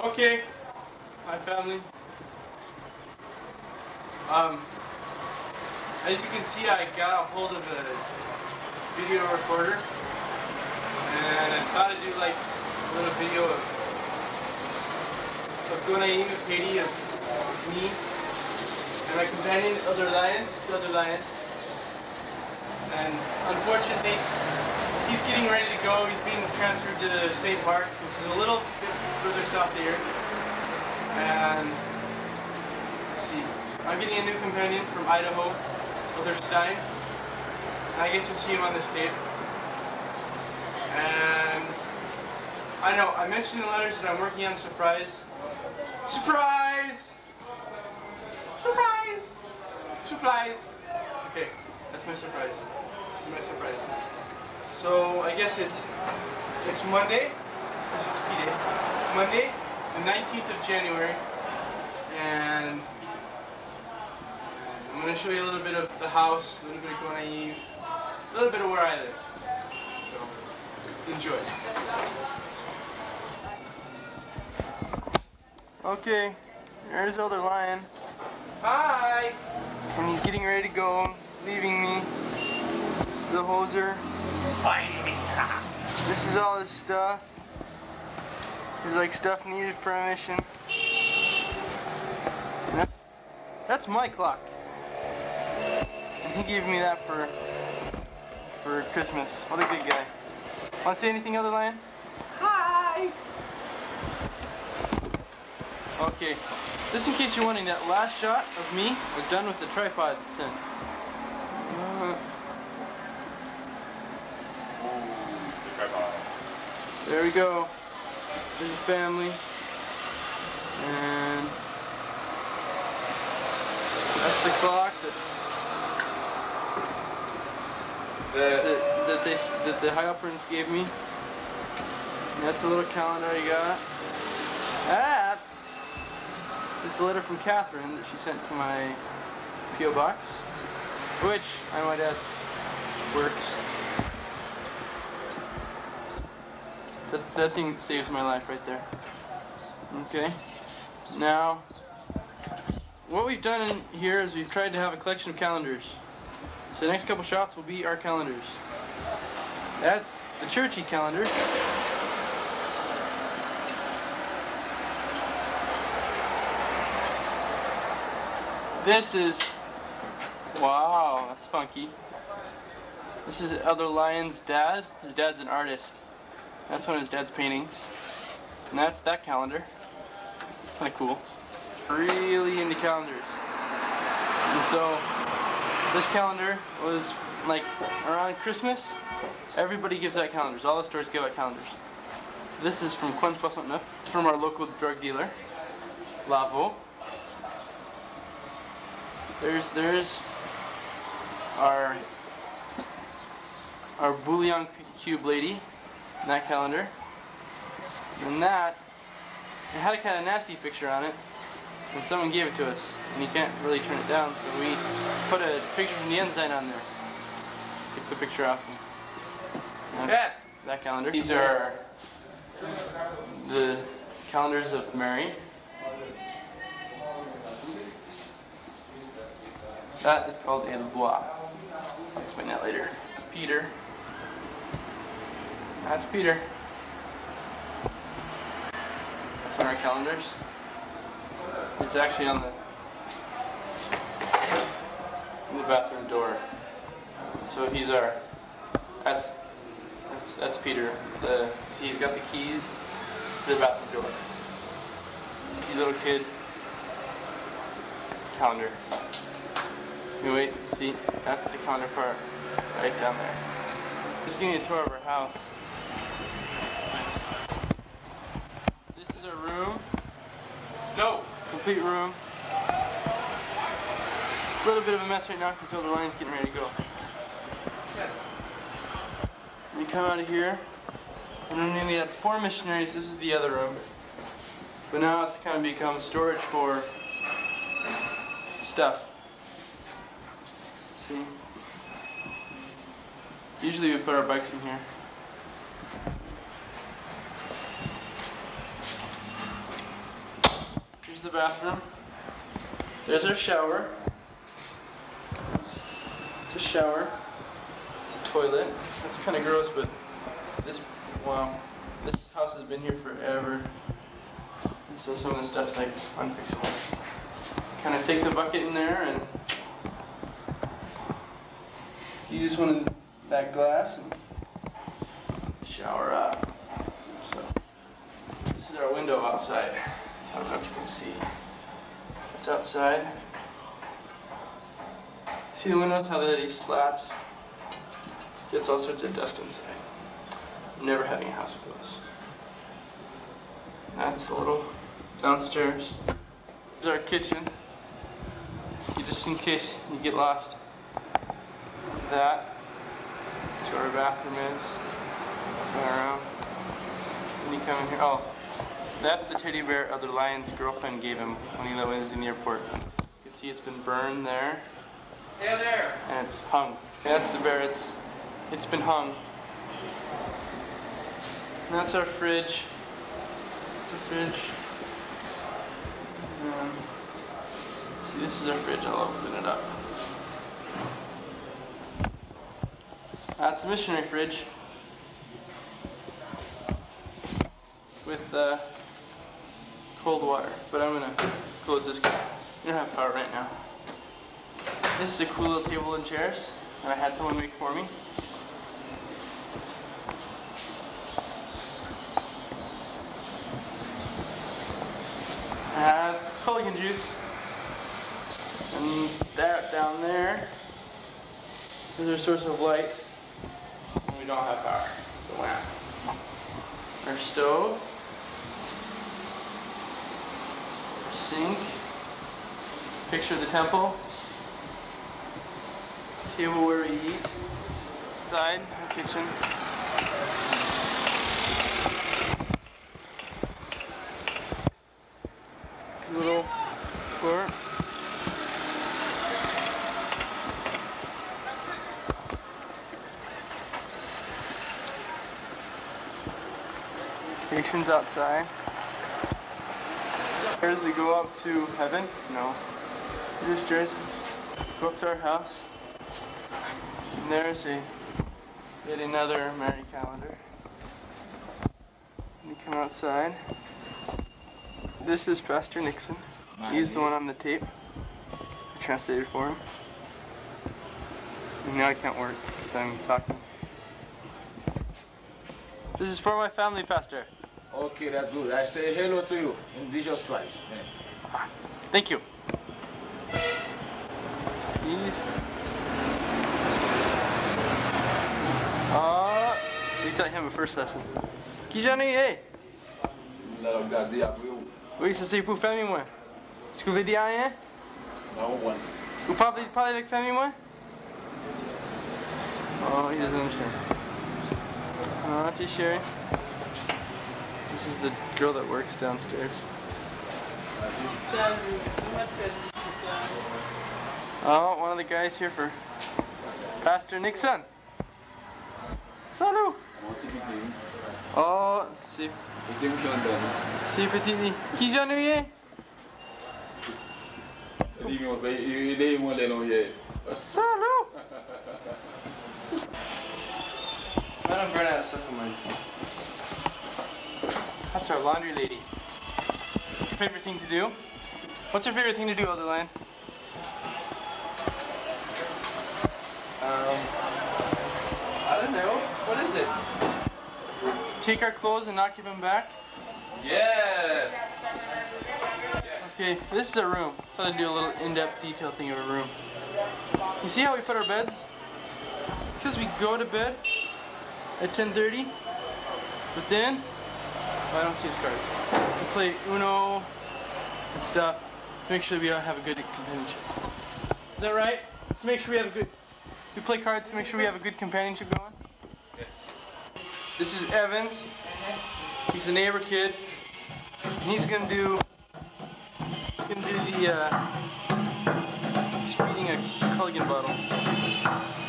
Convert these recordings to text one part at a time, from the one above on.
Okay, hi family. Um, as you can see, I got a hold of a video recorder, and I thought I'd do like a little video of of Gonaives Haiti, of me, and my companion, Elder Lion, Elder Lion. And unfortunately, he's getting ready to go. He's being transferred to St. Marc, which is a little bit further south here. And let's see, I'm getting a new companion from Idaho, Elder Stein. And I guess you'll see him on this tape. And I know I mentioned in the letters that I'm working on surprise. Surprise! Surprise! Surprise! Okay, that's my surprise. This is my surprise. So I guess it's it's Monday. It's. Monday, the 19th of January, and I'm going to show you a little bit of the house, a little bit of Gonaïve, a little bit of where I live. So enjoy. Okay, there's Elder Lion. Hi! And he's getting ready to go, leaving me. The hoser. This is all his stuff. There's like stuff needed for a mission. And that's that's my clock. And he gave me that for for Christmas. What a good guy. Want to say anything, other, Lion? Hi! Okay, just in case you're wondering, that last shot of me was done with the tripod sent. Uh, there we go. There's the family. And that's the clock that that, uh, that they that the high upperns gave me. And that's the little calendar I got. That is the letter from Catherine that she sent to my PO box, which I might add works. That, that thing saves my life right there. Okay. Now, what we've done in here is we've tried to have a collection of calendars. So the next couple shots will be our calendars. That's the churchy calendar. This is, wow, that's funky. This is Elder Lion's dad. His dad's an artist. That's one of his dad's paintings. And that's that calendar. Kind of cool. Really into calendars. And so, this calendar was like around Christmas. Everybody gives out calendars. All the stores give out calendars. This is from Quinn Swessmutna, from our local drug dealer, Lavo. There's there's our our Bouillon Cube lady that calendar. And that it had a kind of nasty picture on it. And someone gave it to us. And you can't really turn it down, so we put a picture from the ensign on there. Take the picture off. And yeah. That calendar. These are the calendars of Mary. That is called a bois. I'll explain that later. It's Peter. That's Peter. That's on our calendars. It's actually on the, in the bathroom door. So he's our. That's that's that's Peter. The see he's got the keys to the bathroom door. See little kid calendar. You wait, see, that's the calendar part right down there. Just giving you a tour of our house. This is our room. No, complete room. A little bit of a mess right now because the line's getting ready to go. We come out of here, and then we had four missionaries. This is the other room. But now it's kind of become storage for stuff. See? Usually we put our bikes in here. The bathroom. There's our shower. It's a shower. Toilet. That's kind of gross, but this, wow, this house has been here forever. And so some of this stuff's like unfixable. Kind of take the bucket in there and use one of that glass and shower up. So this is our window outside. Can see. It's outside. See the windows, how these slats? Gets all sorts of dust inside. I'm never having a house with those. That's the little downstairs. This is our kitchen. You just in case you get lost. That. That's where our bathroom is. That's our room. When you come in here, oh, that's the teddy bear Elder Lion's girlfriend gave him when he was in the airport. You can see it's been burned there. There, there. And it's hung. And that's the bear. It's it's been hung. And that's our fridge. The fridge. Um, see, this is our fridge. I'll open it up. That's a missionary fridge. With uh, cold water. But I'm gonna close this. We don't have power right now. This is a cool little table and chairs that I had someone make for me. That's Culligan juice. And that down there is our source of light. And we don't have power. It's a lamp. Our stove. Our sink. Picture the temple. Table where we eat. Side, kitchen. Little court. Stations outside. Stairs that go up to heaven? No. These stairs go up to our house. And there's a yet another Mary calendar. You come outside. This is Pastor Nixon. He's the one on the tape. I translated for him. And now I can't work because I'm talking. This is for my family, Pastor. Okay, that's good. I say hello to you in Jesus Christ. name. Thank you. Please. Ah, we taught him a first lesson. Qui j'en ai, hey? L'a regardé après vous. Oui, ça c'est pour famille, moi. Est-ce que vous voulez dire rien? Now one. Vous parlez, parlez avec famille, moi? Oh, he doesn't understand. Oh, Auntie Sherry. This is the girl that works downstairs. Oh, one of the guys here for Pastor Nixon. Salut! Oh, c'est c'est petit. Qui j'en ai? Salut! Stuff in my. That's our laundry lady. Favorite thing to do? What's your favorite thing to do, Elder Lion? Um, I don't know. What is it? Take our clothes and not give them back? Yes. Okay, this is a room. Thought I'd do a little in-depth detail thing of a room. You see how we put our beds? Because we go to bed at 10.30, but then, I don't see his cards. We play Uno and stuff to make sure we have a good companionship. Is that right? To make sure we have a good, we play cards to make sure we have a good companionship going? Yes. This is Evans. He's the neighbor kid. And he's gonna do he's gonna do the uh he's feeding a Culligan bottle.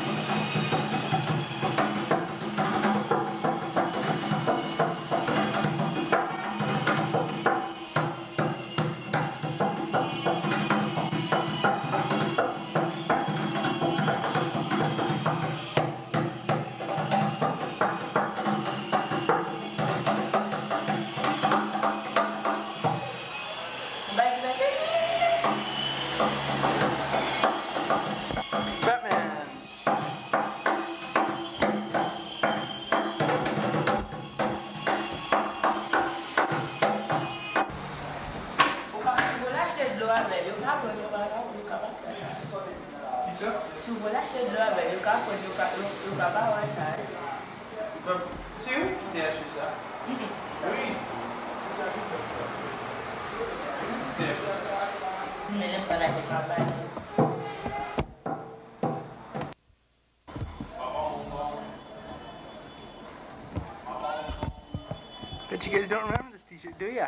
You guys don't remember this t-shirt, do ya?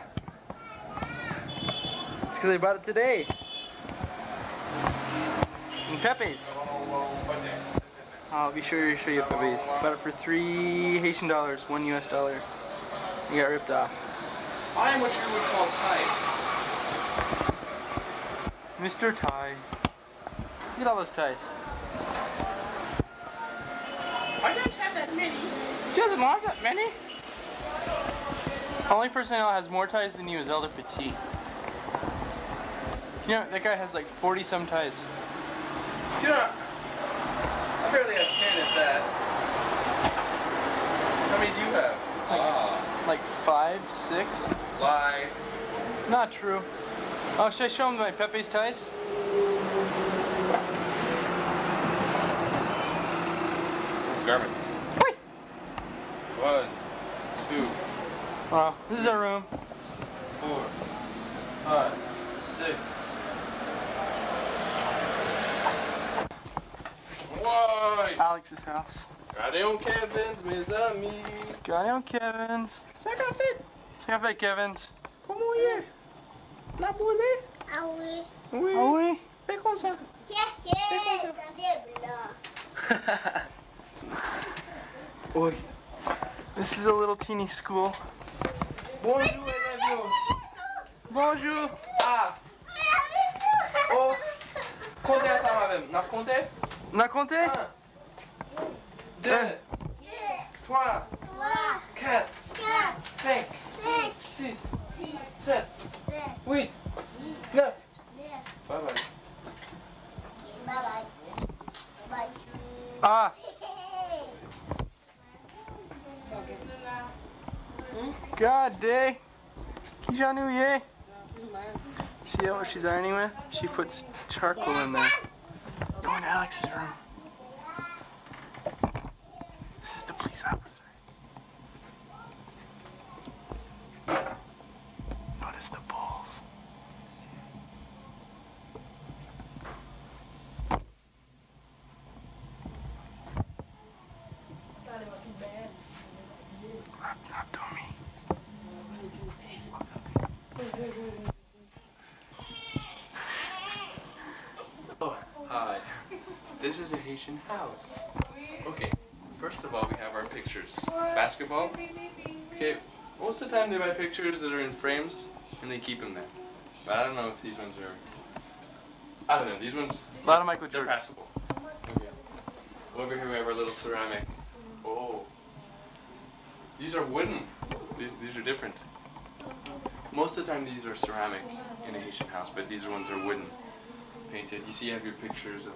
It's because I bought it today. In Pepe's. I'll be sure to show you Pepe's. Bought it for three Haitian dollars, one US dollar. You got ripped off. I am what you would call ties. Mr. Tie. Look at all those ties. I don't have that many. She doesn't want that many. Only person I know has more ties than you is Elder Petit. You know, that guy has like 40 some ties. Do you know, I barely have 10 if that. How many do you have? Ah, Like five, six? lie. Not true. Oh, should I show him my Pepe's ties? Garments. One, two, Oh, this is our room. four, five, six. Why? Alex's house. Regardez on Kevin's, mes amis. Guy on Kevin's. Ça qu'a fait? Cafe Kevin's. Comment il est? La boulée? Ah oui. Oui. Oh, oui. Fais comme ça. Qu'est-ce que c'est? Regardez là. Oi. This is a little teeny school. Bonjour, Elavio. Bonjour. Ah, oh. Comptez ensemble avec moi. N'a compté? On a compté? Un, deux, trois, Trois, quatre, quatre, cinq, cinq, six, six, sept, sept, huit, neuf. neuf. Bye bye. Bye bye. Bye. Ah, God day. Kijanouye. See how what she's ironing with? She puts charcoal in there. Go in Alex's room. This is the police officer. Notice the balls. Not, not Tommy. Oh, hi. This is a Haitian house. Okay, first of all, we have our pictures. Basketball. Okay, most of the time they buy pictures that are in frames and they keep them there. But I don't know if these ones are. I don't know. These ones, A lot of Michael they're Jordan. passable. Okay. Over here we have our little ceramic. Oh. These are wooden. These these are different. Most of the time these are ceramic in a Haitian house, but these ones are wooden, painted. You see, you have your pictures of.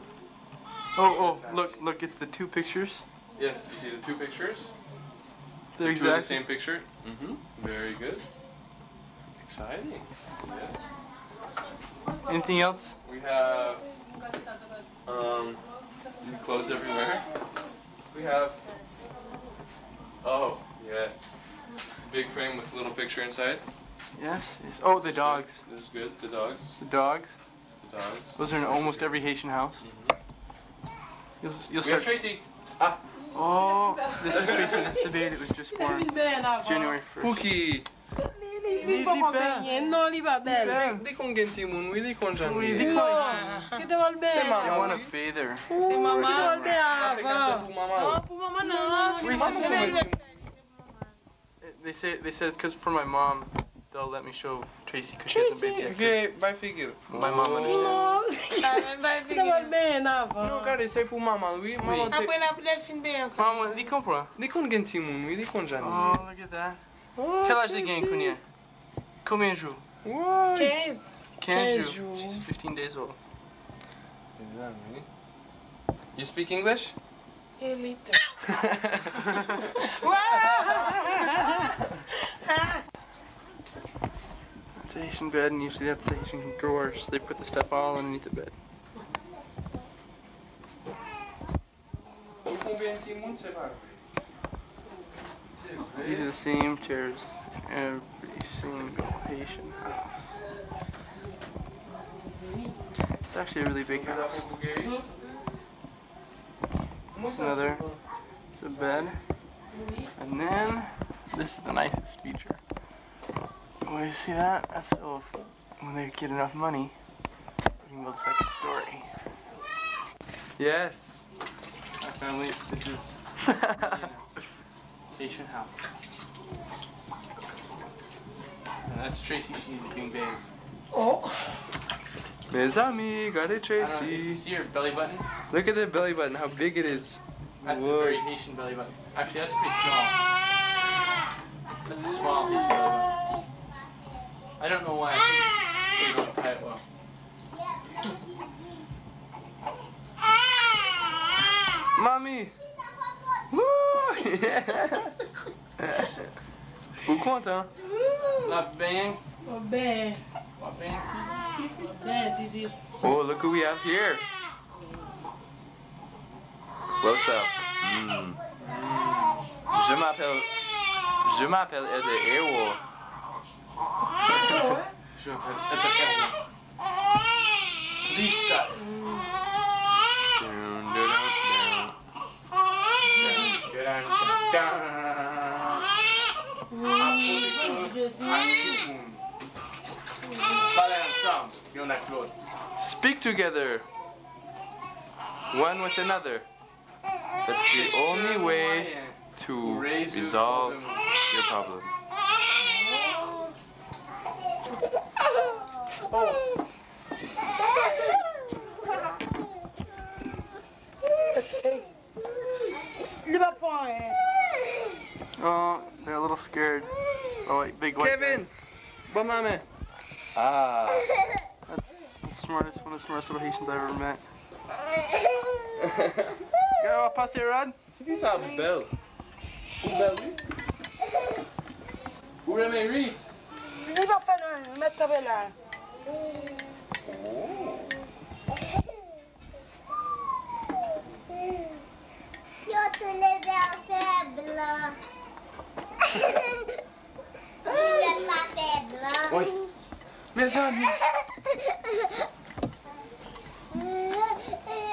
Oh, oh, look, look, it's the two pictures. Yes, you see the two pictures. They're two of the same picture. Mm-hmm. Very good. Exciting. Yes. Anything else? We have um clothes everywhere. We have oh yes, big frame with little picture inside. Yes. yes. Oh, the dogs. This is good. The dogs. The dogs. The dogs. Those are in almost every Haitian house. Mhm. You'll, you'll We have start. Tracy. Ah. Oh, this is Tracy. This is the baby that was just born January 1st. Pookie. Li pa pa penyen, non li pa bel. Di kon gen ti moun, oui, di kon jan Oui, ni. di kon- Non, ki te wal bel. C'est They maman. want a feather. Se maman wal bel Ate ka sa avan. pou mama. Non, pou maman nan. Oui, Mama c'est kon bel. gen ti They say they said because for my mom, they'll let me show Tracy because she has a baby. moun. Ok, by figure. My mom understands. Ki te wal bel avan. Non, gade, se pou maman, oui. Maman te... Apre la pou let fin bel ankon. Mom, li comprend. Di kon gen ti moun, oui, di kon jan Oh, ni. look at that. Quel âge de gain, Kounia? Combien de jours? Ouais. 15. 15 jours. jours. She's 15 days old. Exactly. You speak English? A little. Haitian bed, and usually that's the Haitian drawers. They put the stuff all underneath the bed. These are the same chairs every single Haitian house. It's actually a really big house. It's another, it's a bed. And then, this is the nicest feature. Well, you see that? That's so, if- when they get enough money, we can build a second story. Yes. My family, this is Haitian house. And that's Tracy, she's being bathed. Oh. Mes amis, got it, I don't know, did you see her belly button? Look at the belly button, how big it is. That's Whoa. a very Haitian belly button. Actually, that's pretty small. That's a small Haitian belly button. I don't know why. I think they don't tie it well. Mommy! Woo! Yeah! Ou content? La bang. Oh, ben. La bang too. Ben, Gigi. Oh, look who we have here. What's up? Mm. Je m'appelle. Je m'appelle Eze Ewo. Je m'appelle Ebenezer. Lista. Speak together. One with another. That's the only way to resolve your problem. Il va prendre. Oh, they're a little scared. Oh, wait, big white. guy. Kevin's! Bon maman. Ah. That's the smartest, one of the smartest little Haitians I've ever met. Go, I'll pass it, Rod. Tu vis ça belle? Ou belle, oui? Où est Mary? Il va faire un mettre avec là. Yo te les ai fait blanc. Je vais pas faire blanc. Oui. Mes amis.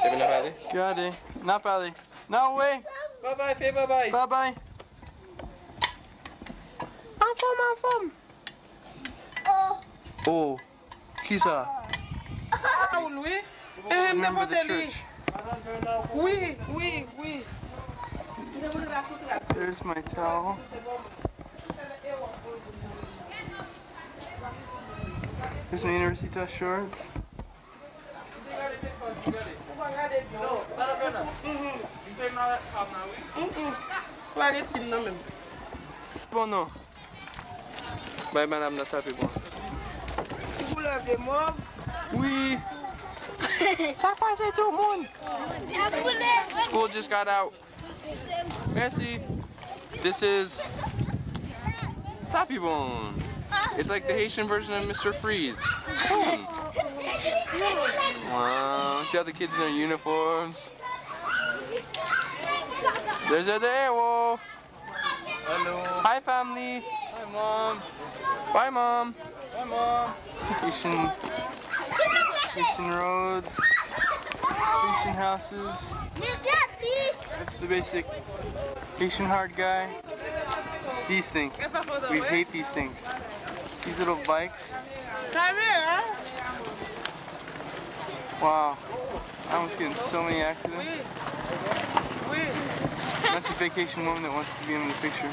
Kevin, naar buiten. Gade. Not Bali. No way. Bye bye, Fee, bye bye. Bye bye. Enfant, enfant. Oh, Oh, qui ça? Ah, oui. Eh, Remember the church. Oui, oui, oui. There's my towel. There's my Universitas shorts. Va aller tin nan men. Bon, non. Bye, madame, na sapi bon. Vous levez moi. Oui. Ça passe tout le monde. School just got out. Merci. This is Sapibon. It's like the Haitian version of Mr. Freeze. Hmm. Wow. See all the kids in their uniforms. There's a there. Whoa. Hello. Hi, family. Hi, mom. Bye, mom. Hi, mom. Haitian, Haitian roads, Haitian houses. That's the basic Haitian hard guy. These things. We hate these things. These little bikes. Wow. I almost get in so many accidents. That's a vacation woman that wants to be in the picture.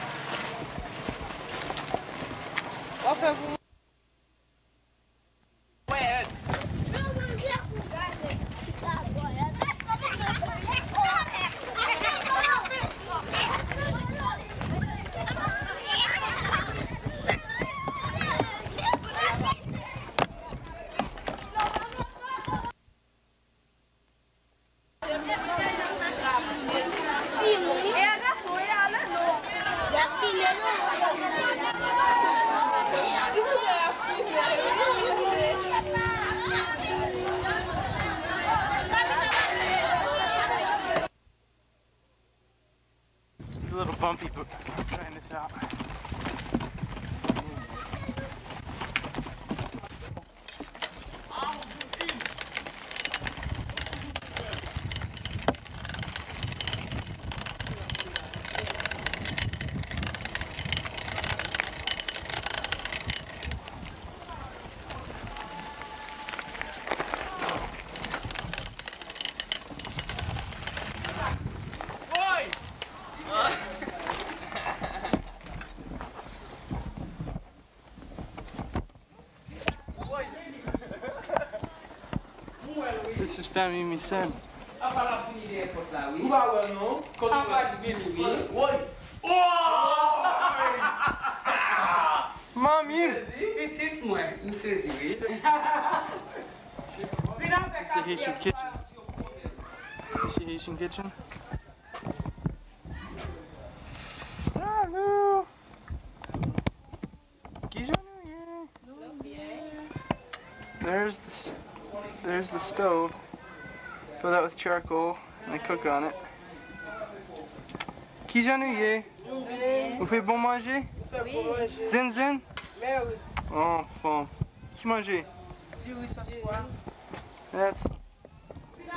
This is family Misen. Ou ba wè nou? Kote wè. Mommy! Petit mwen, nou sezi we. It's the Haitian kitchen. See Haitian kitchen? Salut! Kijanu, There's the s- there's the stove. Fill that with charcoal and cook on it. Qui Kijanu, Vous faites bon manger? Zin zin? Oh, bon. Qui manger? That's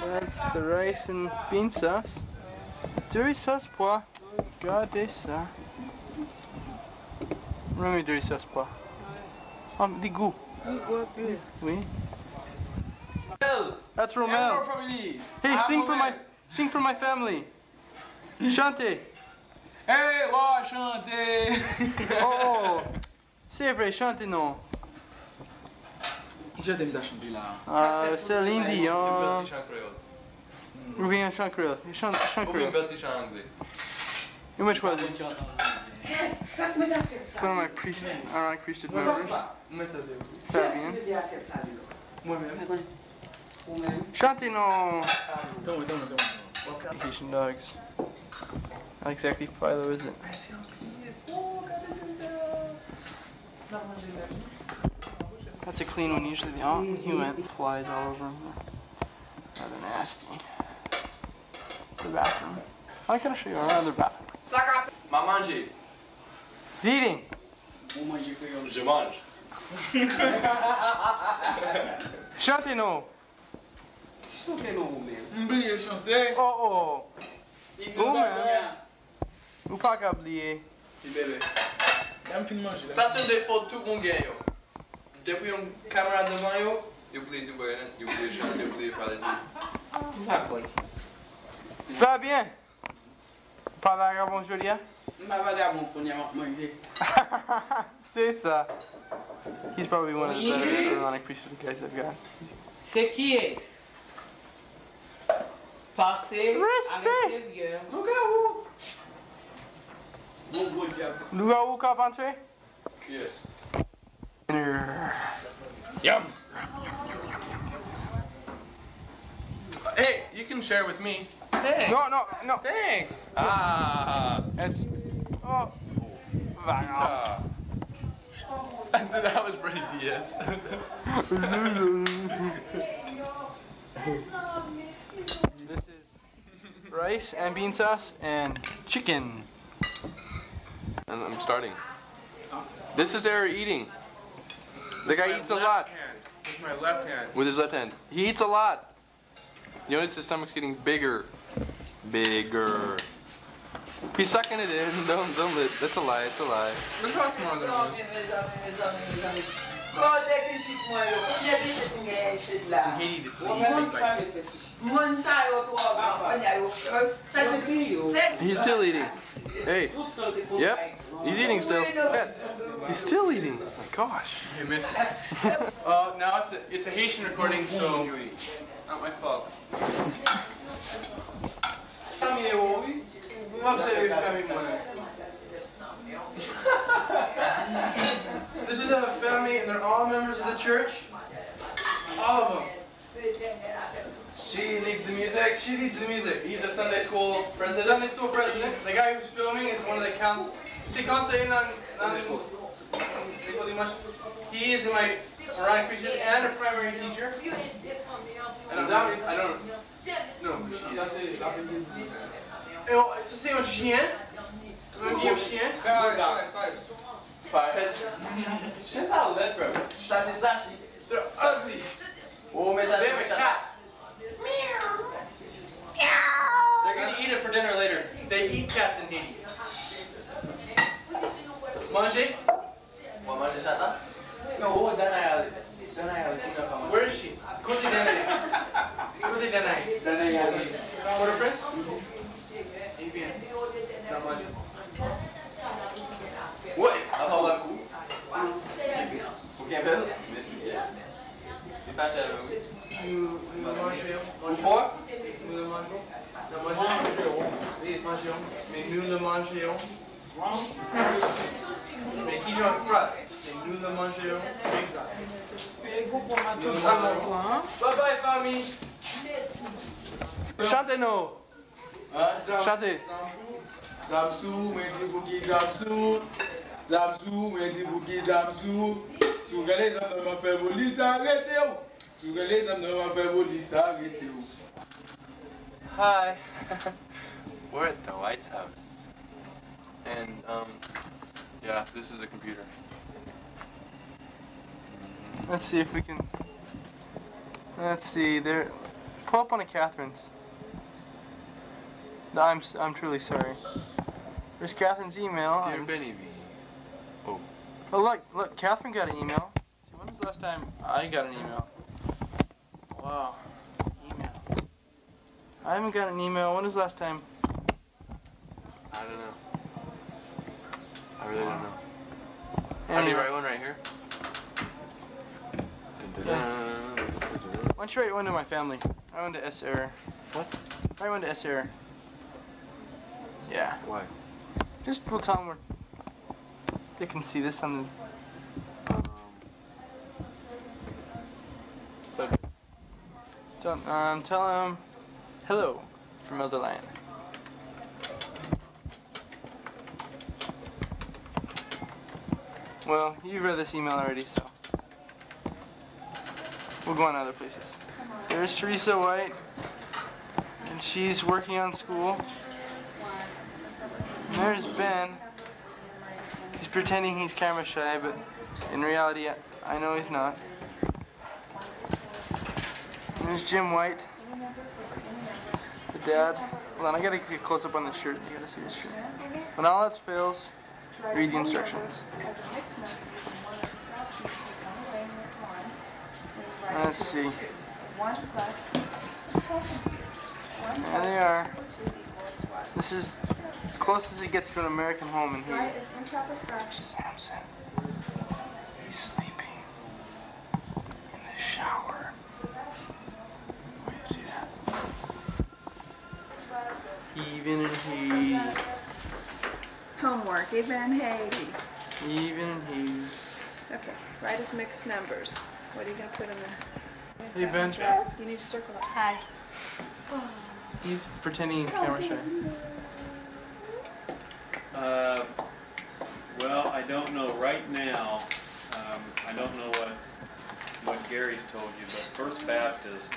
that's the rice and bean sauce. Durry sauce pois. Regardez ça. Remets durry sauce pois. Oh, des goûts. Oui. That's Romel. Emperor families. Hey, I'm sing for my Romel. sing for my family. Chante. Hey, wá chante. Oh. C'est vrai, chante non. Je t'aime chanter là. Euh, Céline Dion. Bertie chant créole. Ou bien chant créole. Chante, chant Ou bien créole. Bertie chant anglais. Et moi, je choisis. It's one of my priest, Aaronic priesthood members. Fabian. Chante non. Haitian dogs. How exactly Philo is it? That's a clean one. Usually the oh, he went flies all over him. Rather nasty. The bathroom. I gotta show you around the bathroom. Sac Ma manger. He's eating. Je mange. Chante non. M'bliye chante. Oh oh. Oh man. Ou pas qu'à oublier. bébé. Yam fin manje la. Ça c'est un défaut de tout le monde gagne. yo. Depuis une caméra devant yo, you oublie tout bagay net, you oublie chanter, you oublie parler de Fabien. Pas vagabond Julia. Mba vagabond pou nye manje. C'est ça. He's probably one of the better Oui. Aaronic priesthood guys I've got. Se ki es? Pase Respect. a l'interieur. Mou ka ou? Moun gwo diap. Luga Wu Carpenter? Yes. Yum. Hey, you can share with me. Thanks. No, no, no. Thanks. Ah. It's. Oh. Vagabond. Pizza. that was pretty DS. This is rice and bean sauce and chicken. and I'm starting. This is Eric eating. The guy eats a lot With my left hand. with his left hand. He eats a lot. You notice his stomach's getting bigger. Bigger. He's sucking it in. Don't, don't let. That's a lie. It's a lie. Look how small that is. Kote pisit mwen yo, konye pisit mwen gen sit la. Haiti, it's Mwen like- sa se si. Mwen sa yo to a konye yo. Sa se si yo. He's still eating. Hey, Tout te kon Yep. he's eating still. Yeah. He's still eating. Oh my gosh. You missed it. uh, now it's a, it's a Haitian recording, so not my fault. This is a family, and they're all members of the church. All of them. She leads the music. She leads the music. He's a Sunday school president. Sunday school president. The guy who's filming is one of the counts. C'est conseiller non, non, He is my Aaronic priesthood and a primary teacher. And I'm not, I don't know. Non, ça c'est. Eh, oh, ça c'est un chien. Oh, a cat. They're gonna eat it for dinner later. They eat cats in Haiti. Manger? On va manger ça, attends. Non, Danaï. Danaï, Where is she? Côté Danaï. Côté Danaï. Port-au-Prince? Eh bien. T'as mangé. Ouais, à part le coup. Faut qu'il y ait un peu. Merci. Les pâtes à l'eau. Nous, nous mangeons. Ou froid? Nous le mangeons. Nous le mangeons. Oui, mangeons. Mais nous le mangeons. Mais qui joue en phrase? Mais nous le mangeons. Nous le mangeons. Bye bye, famille. Chantez-nous. Chantez. Zamsou, mwen di pou ki Zamsou Zamsou, mwen di pou ki Zamsou Sou gale zam nan man fe boli sa rete ou Sou gale zam nan man fe boli sa rete ou Hi. We're at the White House. And, um, yeah, this is a computer. Let's see if we can. Let's see. There. Pull up one of Catherine's. No, I'm s- I'm truly sorry. There's Catherine's email. Dear and- Benny V. Oh. oh look, look. Catherine got an email. See, when was the last time I got an email? Wow. Email. I haven't got an email. When was the last time? I don't know. I really don't know. How do Anyway, you write one right here? why don't you write one to my family? I went to S error. What? I went to S error. Yeah. Why? Just we'll tell them we're. They can see this on the. Um, So, don't, um, tell him hello from Elder Lion. Well, you've read this email already, so we'll go on other places. There's Teresa White, and she's working on school. There's Ben. He's pretending he's camera shy, but in reality, I- know he's not. There's Jim White, the dad. Hold on, I gotta get a close up on the shirt. You gotta see this shirt. When all else fails, read the instructions. Let's see. There they are. This is as close as it gets to an American home in right Haiti. is improper fraction. Samson. He's sleeping in the shower. Wait, see that? Even in Haiti. Homework, even in Haiti. Even in Haiti. Okay, write as mixed numbers. What are you gonna put in the? Hey Ben. You need to circle it. Hi. He's pretending he's camera shy. Uh, well, I don't know right now. Um, I don't know what what Gary's told you, but First Baptist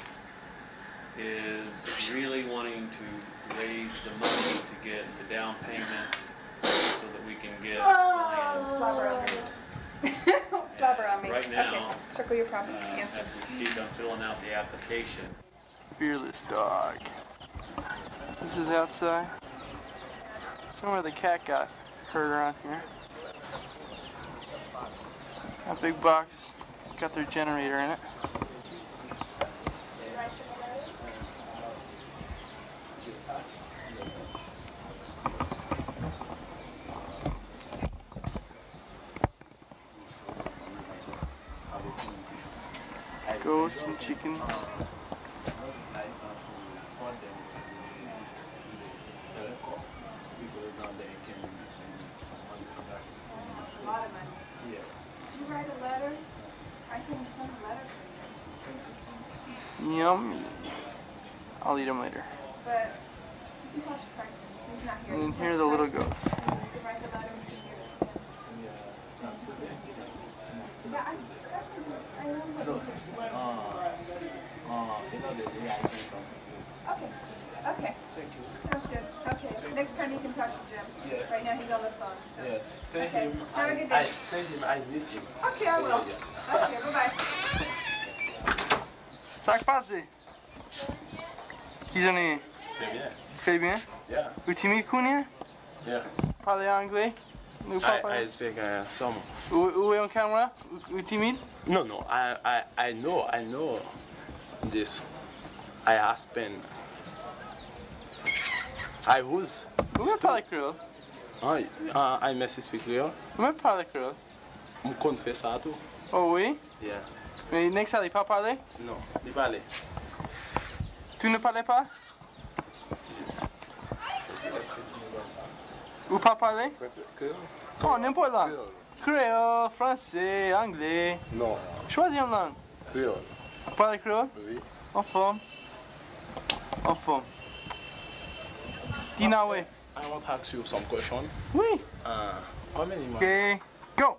is really wanting to raise the money to get the down payment so that we can get the land. Slobber on me. Slobber on me. Right now, Okay, circle your Uh, problem. Answer. as we speak, I'm filling out the application. Fearless dog. This is outside. Somewhere the cat got hurt around here. A big box. Got their generator in it. Goats and chickens. Did you write a letter? I can send a letter for you. Yummy. I'll eat them later. But you can talk to Preston. He's not here. And then here are the little goats. and then you can write the letter and you can give it to him. Yeah, I, Preston's, I know what he's Okay, okay. Sounds good. Okay. next time you can talk to Jim. Yes. Right now he's on the phone. So. Yes. Send Okay. him. Have a I, good I day. send him. I miss him. Okay, I will. Okay, bye bye. Ça passe. Qui j'en ai? Très bien. Très bien. Yeah. Vous timide, Kounia? Yeah. Parlez anglais? Nous I, parlez? I speak uh, some. Où, où est on caméra? Vous timide? No, no. I, I, I know. I know this. I ask pen. I was. Vous me parlez créole? Ah, ah, I mess speak Creole. Vous me parlez créole? Me confessar tu. Oh oui? Yeah. Mais Next allez pas parler? Non. Dis parler. Tu ne parlais pas? Ou pas parler? Oh, n'importe là. Créole, français, anglais. Non, Choisis une langue. créole. Vous parlez créole? Oui. En forme? En forme. Dinawe. I want to ask you some question. Oui. Uh, how many? Okay. Go.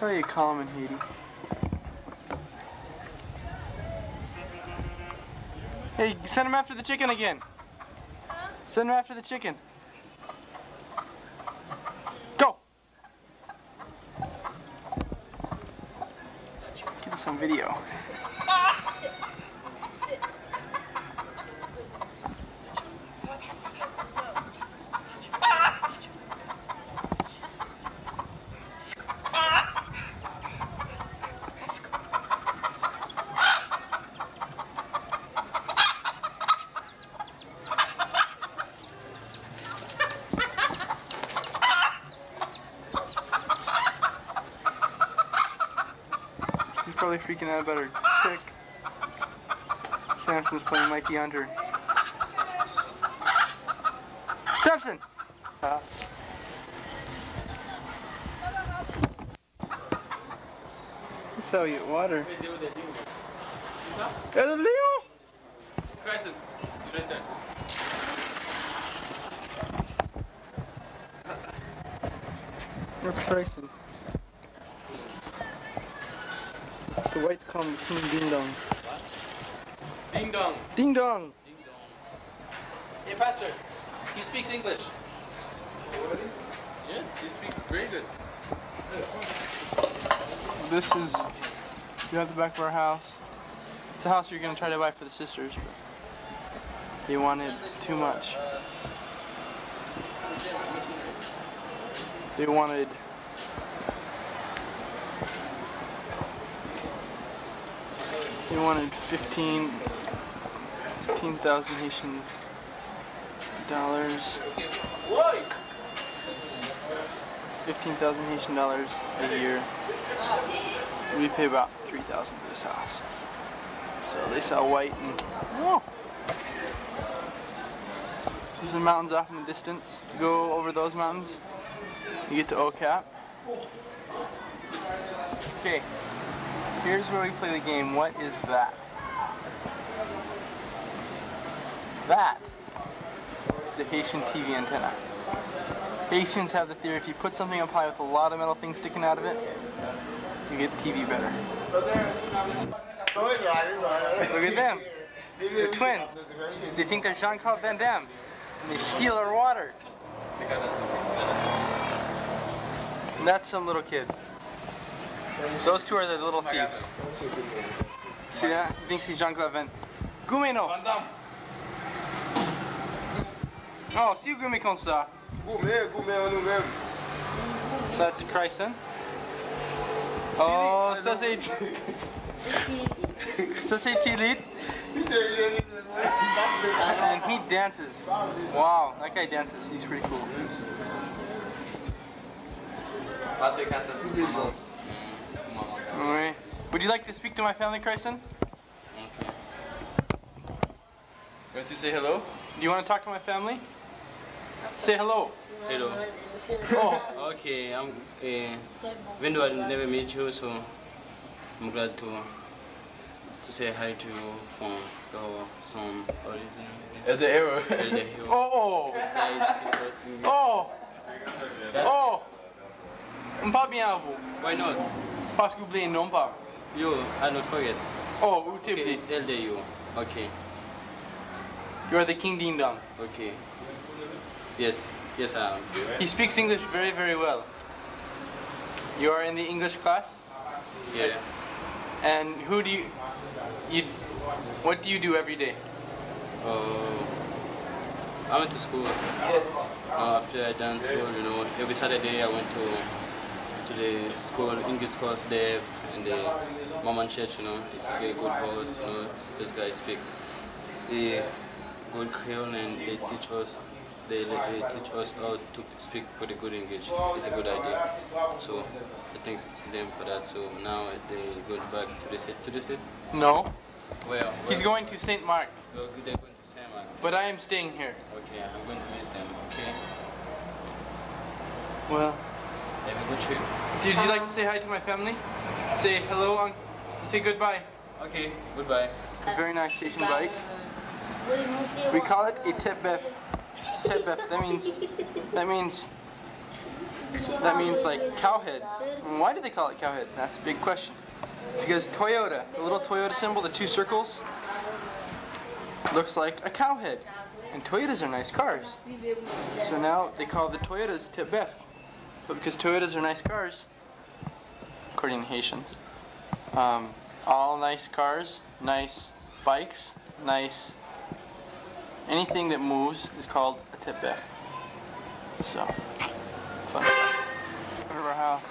That's how you call them in Haiti. Hey, send him after the chicken again. Send him after the chicken. Go. Get some video. Sit. Sit. She's probably freaking out about her chick. Samson's playing Mikey Hunter. Samson! Uh, that's how you get water. C'est ça? El Leon! Crescent. It's right there. What's Bryson? The whites call him King Ding Dong. Ding dong. Ding Dong! Hey, Pastor. He speaks English. Yes, he speaks very good. This is you have the back of our house. It's the house you're gonna try to buy for the sisters, but they wanted too much. They wanted they wanted 15 15,000 Haitian dollars. 15,000 Haitian dollars a year. We pay about 3,000 for this house. So they sell white and oh. There's the mountains off in the distance. You go over those mountains, you get to OCAP. Okay, here's where we play the game. What is that? That is the Haitian TV antenna. Haitians have the theory if you put something up high with a lot of metal things sticking out of it, you get TV better. Look at them. They're twins. They think they're Jean-Claude Van Damme. And they steal our water. And that's some little kid. Those two are the little thieves. See that? He thinks he's Jean-Claude Van Gumino. Oh, si vous goumez comme ça. Comer nous-mêmes. That's Chryson. Oh, ça c'est... ça c'est Tilit. And he dances. Wow, that guy dances. He's pretty cool. Oui. Mm, Would you like to speak to my family, Chryson? Okay. You want to say hello? Do you want to talk to my family? Say hello. Hello. Oh. Okay, I'm. Uh, even though I never met you, so I'm glad to to say hi to you from your son. What is his name? Elder Eror. Elder Eror. Oh, oh. Guys, it was Oh. Oh. M'pas bien à vous. Why not? Parce que oubliez non pas. You, I don't forget. Oh, t'es Okay, it's Elder you. Okay, You are the King Ding Dong. okay. Yes, yes I am. He speaks English very, very well. You are in the English class, Yeah. and who do you, you, what do you do every day? Uh, I went to school. Uh, after I done school, you know, every Saturday I went to to the school, English course there, and the Mormon church, you know, it's a very good course, you know, those guys speak the good Creole and they teach us, they, they teach us how to speak pretty good English. It's a good idea. So I thank them for that. So now they go back to the set, to the set. No. Well, He's going to St. Marc, oh, Well, they're going to St. Marc. but I am staying here. Okay, I'm going to miss them. Okay. Well, Have a good trip. did you like to say hi to my family? Say hello, un- say goodbye. Okay, goodbye. A very nice station bike. We call it a Tepbef. That means that means that means like cowhead. Why do they call it cowhead? That's a big question. Because Toyota, the little Toyota symbol, the two circles, looks like a cowhead. And Toyotas are nice cars. So now they call the Toyotas Tepbef. But because Toyotas are nice cars, according to Haitians, um, all nice cars, nice bikes, nice anything that moves is called a tepbef. So, fun stuff. Go our house.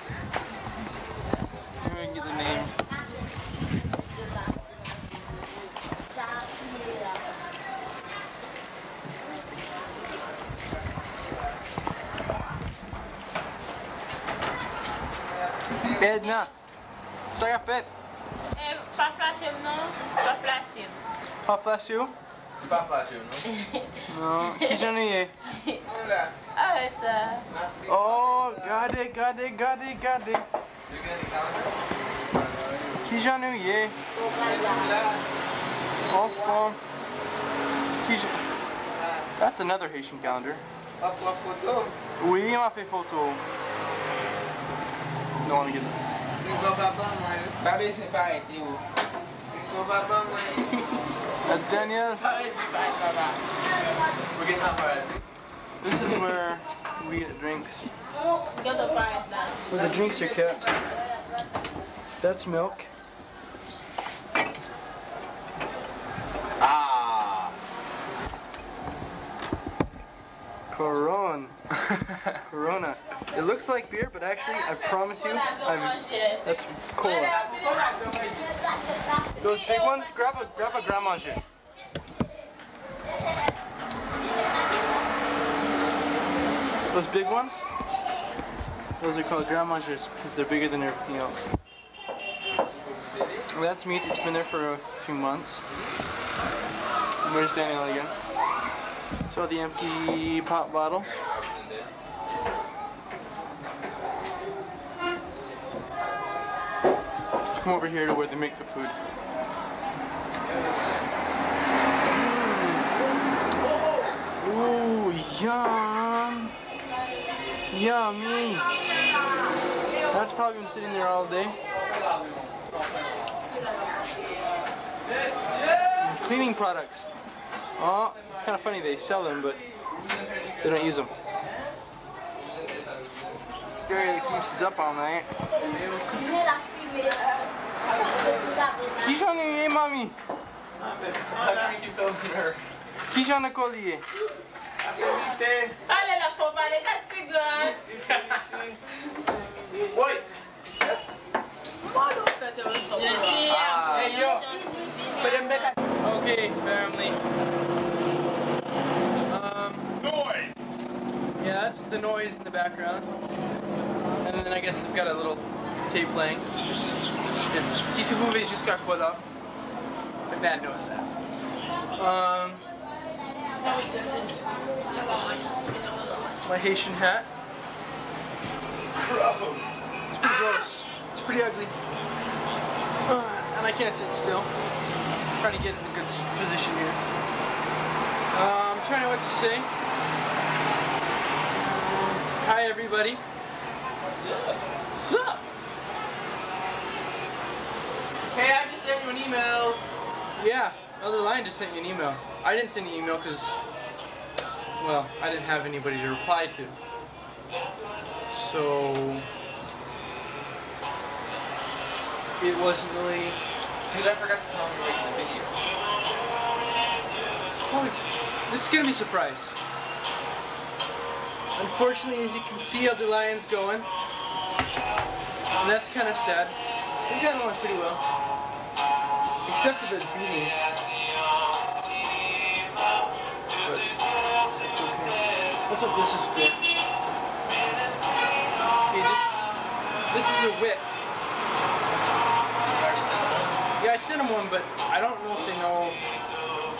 Maybe we can get the name. Edna, ça a. Eh, pas flasher non, pas flasher. Pas flash you? Pas fâché, non? Non. Qui j'en ai? Arrête ça. Oh, regardez, regardez, regardez, regardez. Qui j'en ai? Oh, oh. Qui j'en- That's another Haitian calendar. Pas pour photo. Oui, il m'a fait photo. Don't want to get Iko baba mwen. Babe se pa ete ou. Iko baba mwen. That's already. This is where we get drinks. Where the drinks are kept. That's milk. Ah! Coron. Corona. It looks like beer, but actually, I promise you, I'm, that's cola. Those big ones, grab a grab a Grand Marnier. Those big ones, those are called Grand Marniers because they're bigger than everything else. That's meat. It's been there for a few months. Where's Daniel again? The empty pop bottle. Come over here to where they make the food. Ooh, yum. Yummy. That's probably been sitting there all day. Cleaning products. Oh, it's kind of funny. They sell them, but they don't use them. Gary keeps us up all night. Qui j'en ai, hey, mommy? Qui j'en a collier? Allez la faut parler quatre secondes. Oi! Okay, family. Um, Noise! yeah, that's the noise in the background. And then I guess they've got a little tape playing. It's Si tu pouvais jusqu'à quoi là? My dad knows that. Um, No, it doesn't. It's a lie. It's a lie. My Haitian hat. Gross. It's pretty gross. It's pretty ugly. Uh, and I can't sit still. I'm trying to get in a good position here. Uh, I'm trying to what to say. Hi everybody. What's up? What's up? Hey, I just sent you an email. Yeah, Elder Lion just sent you an email. I didn't send you an email because, well, I didn't have anybody to reply to. So, it wasn't really. Dude, I forgot to tell him to make the video. Oh, this is gonna be a surprise. Unfortunately, as you can see, how the Lion's going. And that's kind of sad. We've gotten along pretty well. Except for the beatings. But it's okay. That's what this is for. Okay, this, this is a whip. Yeah, I sent them one, but I don't know if they know,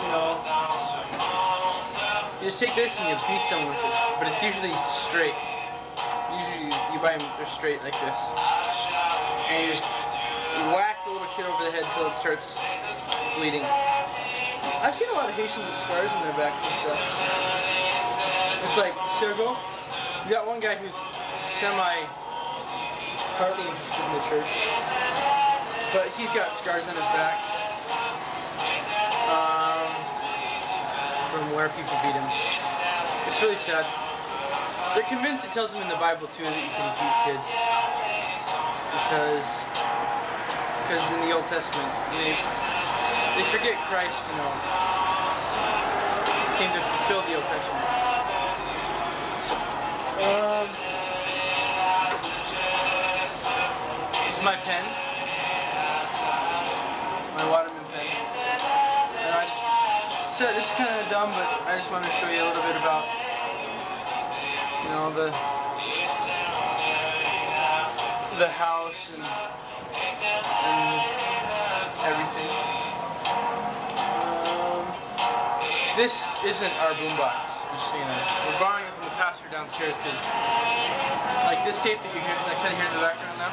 you know. You just take this and you beat someone with it, but it's usually straight. Usually you buy them, they're straight like this. And you just whack the little kid over the head until it starts bleeding. I've seen a lot of Haitians with scars on their backs and stuff. It's like, Shogo, you got one guy who's semi partly interested in the church. But he's got scars on his back. From where people beat him. It's really sad. They're convinced it tells them in the Bible too that you can beat kids. Because because in the Old Testament they they forget Christ, you know. Came to fulfill the Old Testament. So, um this is my pen. My Waterman kind of dumb, but I just want to show you a little bit about you know the the house and and everything. Um, this isn't our boombox, just so you know. We're borrowing it from the pastor downstairs because, like this tape that you hear, that kind of hear in the background now,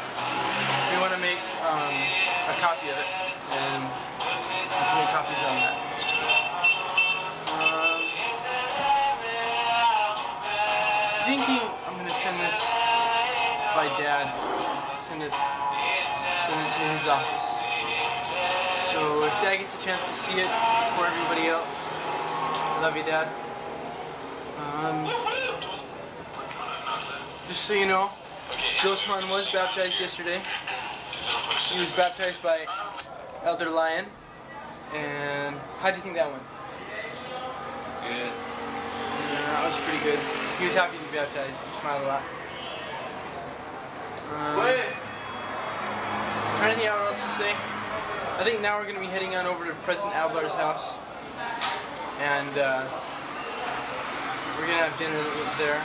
we want to make um, a copy of it, and we can make copies on that. Thinking I'm gonna send this by dad. Send it send it to his office. So if dad gets a chance to see it before everybody else, I love you dad. Um, just so you know, Joshan was baptized yesterday. He was baptized by Elder Lion. And how do you think that went? Good. Yeah, that was pretty good. He was happy to be baptized. He smiled a lot. Um, trying to think what else to say. I think now we're going to be heading on over to President Ablar's house. And uh, we're going to have dinner there.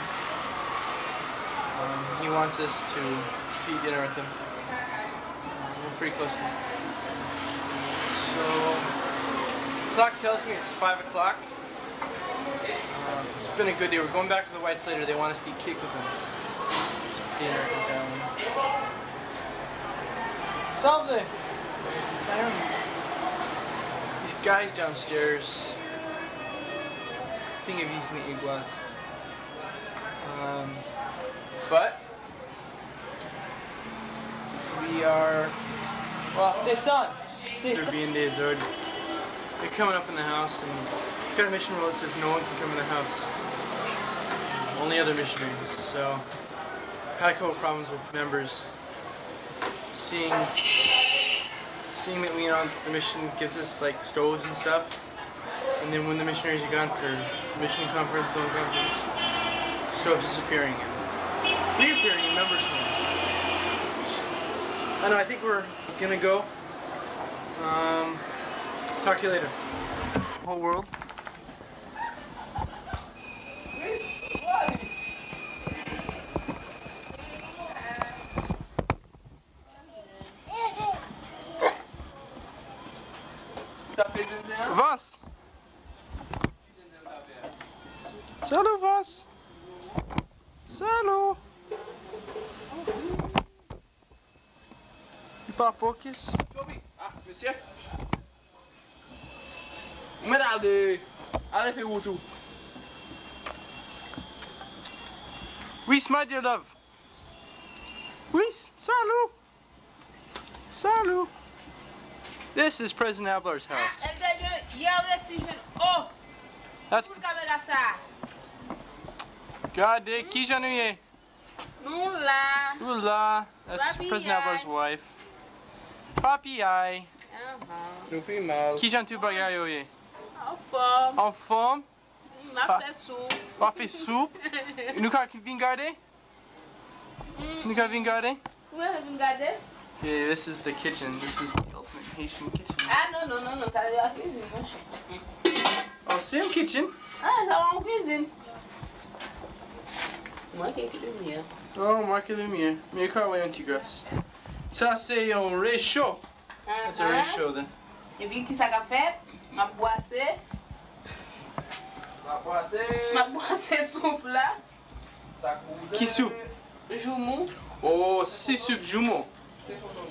Um, he wants us to, to eat dinner with him. We're pretty close to him. So, clock tells me it's 5 o'clock. Uh, it's been a good day. We're going back to the Whites later. They want us to eat cake with them. It's the American family. Something! These guys downstairs think of using the iguas. Um, but we are well, they son. They're being days. They're coming up in the house and we've got a mission rule that says no one can come in the house. Only other missionaries. So had a couple problems with members seeing seeing that we know the mission gives us like stoves and stuff. And then when the missionaries are gone for mission conference, zone conference, stoves disappearing and reappearing in members' homes. I know, I think we're gonna go. Um, talk to you later. Whole world. Yes. Toby. Ah, monsieur. Uma de... Allez, fais-vous tout. Oui, my dear love. Oui, salut. Salut. This is President Abler's house. That's... God, eh, qui? Nous là. Nous là. That's President Abler's wife. Papi ai. Uhum. No final. Que jantou bagay hoje? Alfom. Alfom. Mafé soup. Mafé soup. Nunca vingade? Nunca vingade? Nunca vingade? Yeah, this is the kitchen. This is the ultimate Haitian kitchen. Ah, não, não, não, não. É a cozinha, não Oh, same kitchen? Ah, tá uma cozinha. Uma que Lumière. Oh, uma que Lumière. Minha qual é antigas? Ça c'est un réchaud. That's a réchaud then. E pi ki sa ka fèt? Ma boase. Ma poisse. Ma boase soup la. Ça coule. Qui soup? Joumou. Oh, c'est soup jumeau.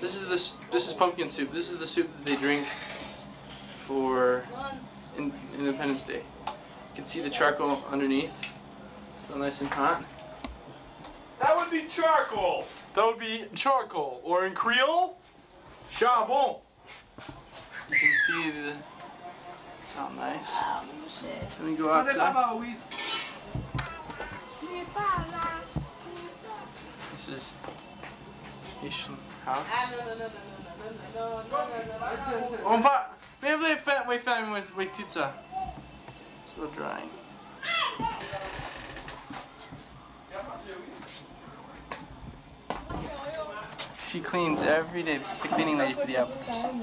This is the s- this is pumpkin soup. This is the soup that they drink for in, Independence Day. You can see the charcoal underneath. So nice and hot. That would be charcoal. That would be charcoal, or in Creole, charbon. You can see the. It's not nice. Let me go outside. This is Haitian house. On va. Mais vous voulez faire, vous voulez faire, vous voulez tout ça. Still drying. She cleans every day. This is the cleaning lady for the episode.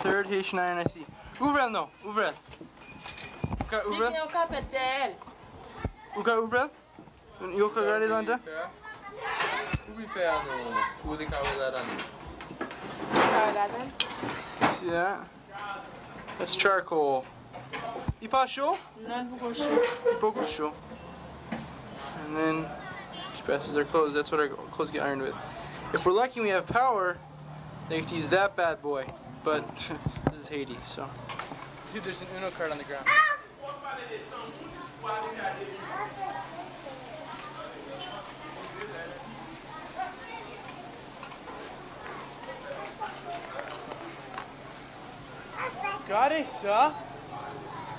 Third Haitian iron I see. Ouvrel, no. Ouvrel. Ouvrel. Ouvrel. Ouvrel. Ouvrel. Eu que agora ele anda. O que fez no o de carro lá dentro? See that? That's charcoal. E passou? Não, não passou. E pouco show. And then she passes their clothes. That's what our clothes get ironed with. If we're lucky and we have power, they get to use that bad boy. But this is Haiti, so. Dude, there's an Uno card on the ground. Ah. Got it, sir.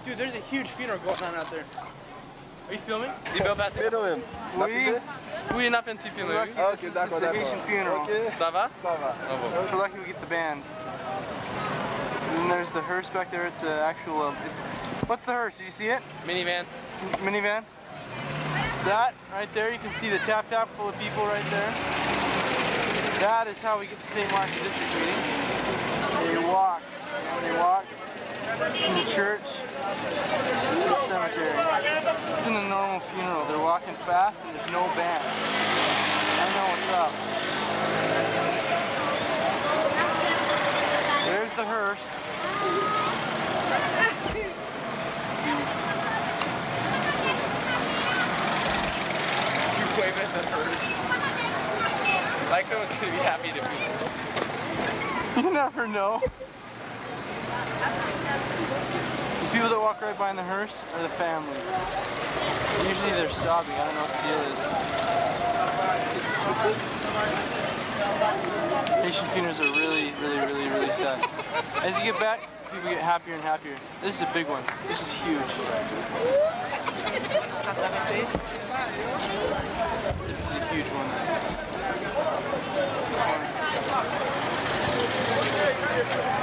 Dude, there's a huge funeral going on out there. Are you filming? Libère passer. Mais non même. La Oui. filmé Oui, n'a fait un petit film. We're lucky. Ah, This ok, d'accord, is d'accord. Haitian funeral. Ok, Ça va? ça va. Bravo. We're lucky we get the band. And then there's the hearse back there. It's an actual. Uh, it's, what's the hearse? Did you see it? Minivan. It's minivan. That right there, you can see the tap tap full of people right there. That is how we get to St. Martin District meeting. They walk. And they walk from the church to the cemetery. In a normal funeral, they're walking fast and there's no band. I know what's up. There's the hearse. You wave at the first. Like someone's gonna be happy to be. You never know. People that walk right behind the hearse are the family. Usually they're sobbing. I don't know what is. Haitian funerals are really, really, really, really sad. As you get back, people get happier and happier. This is a big one. This is huge. This is a huge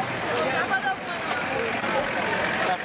one.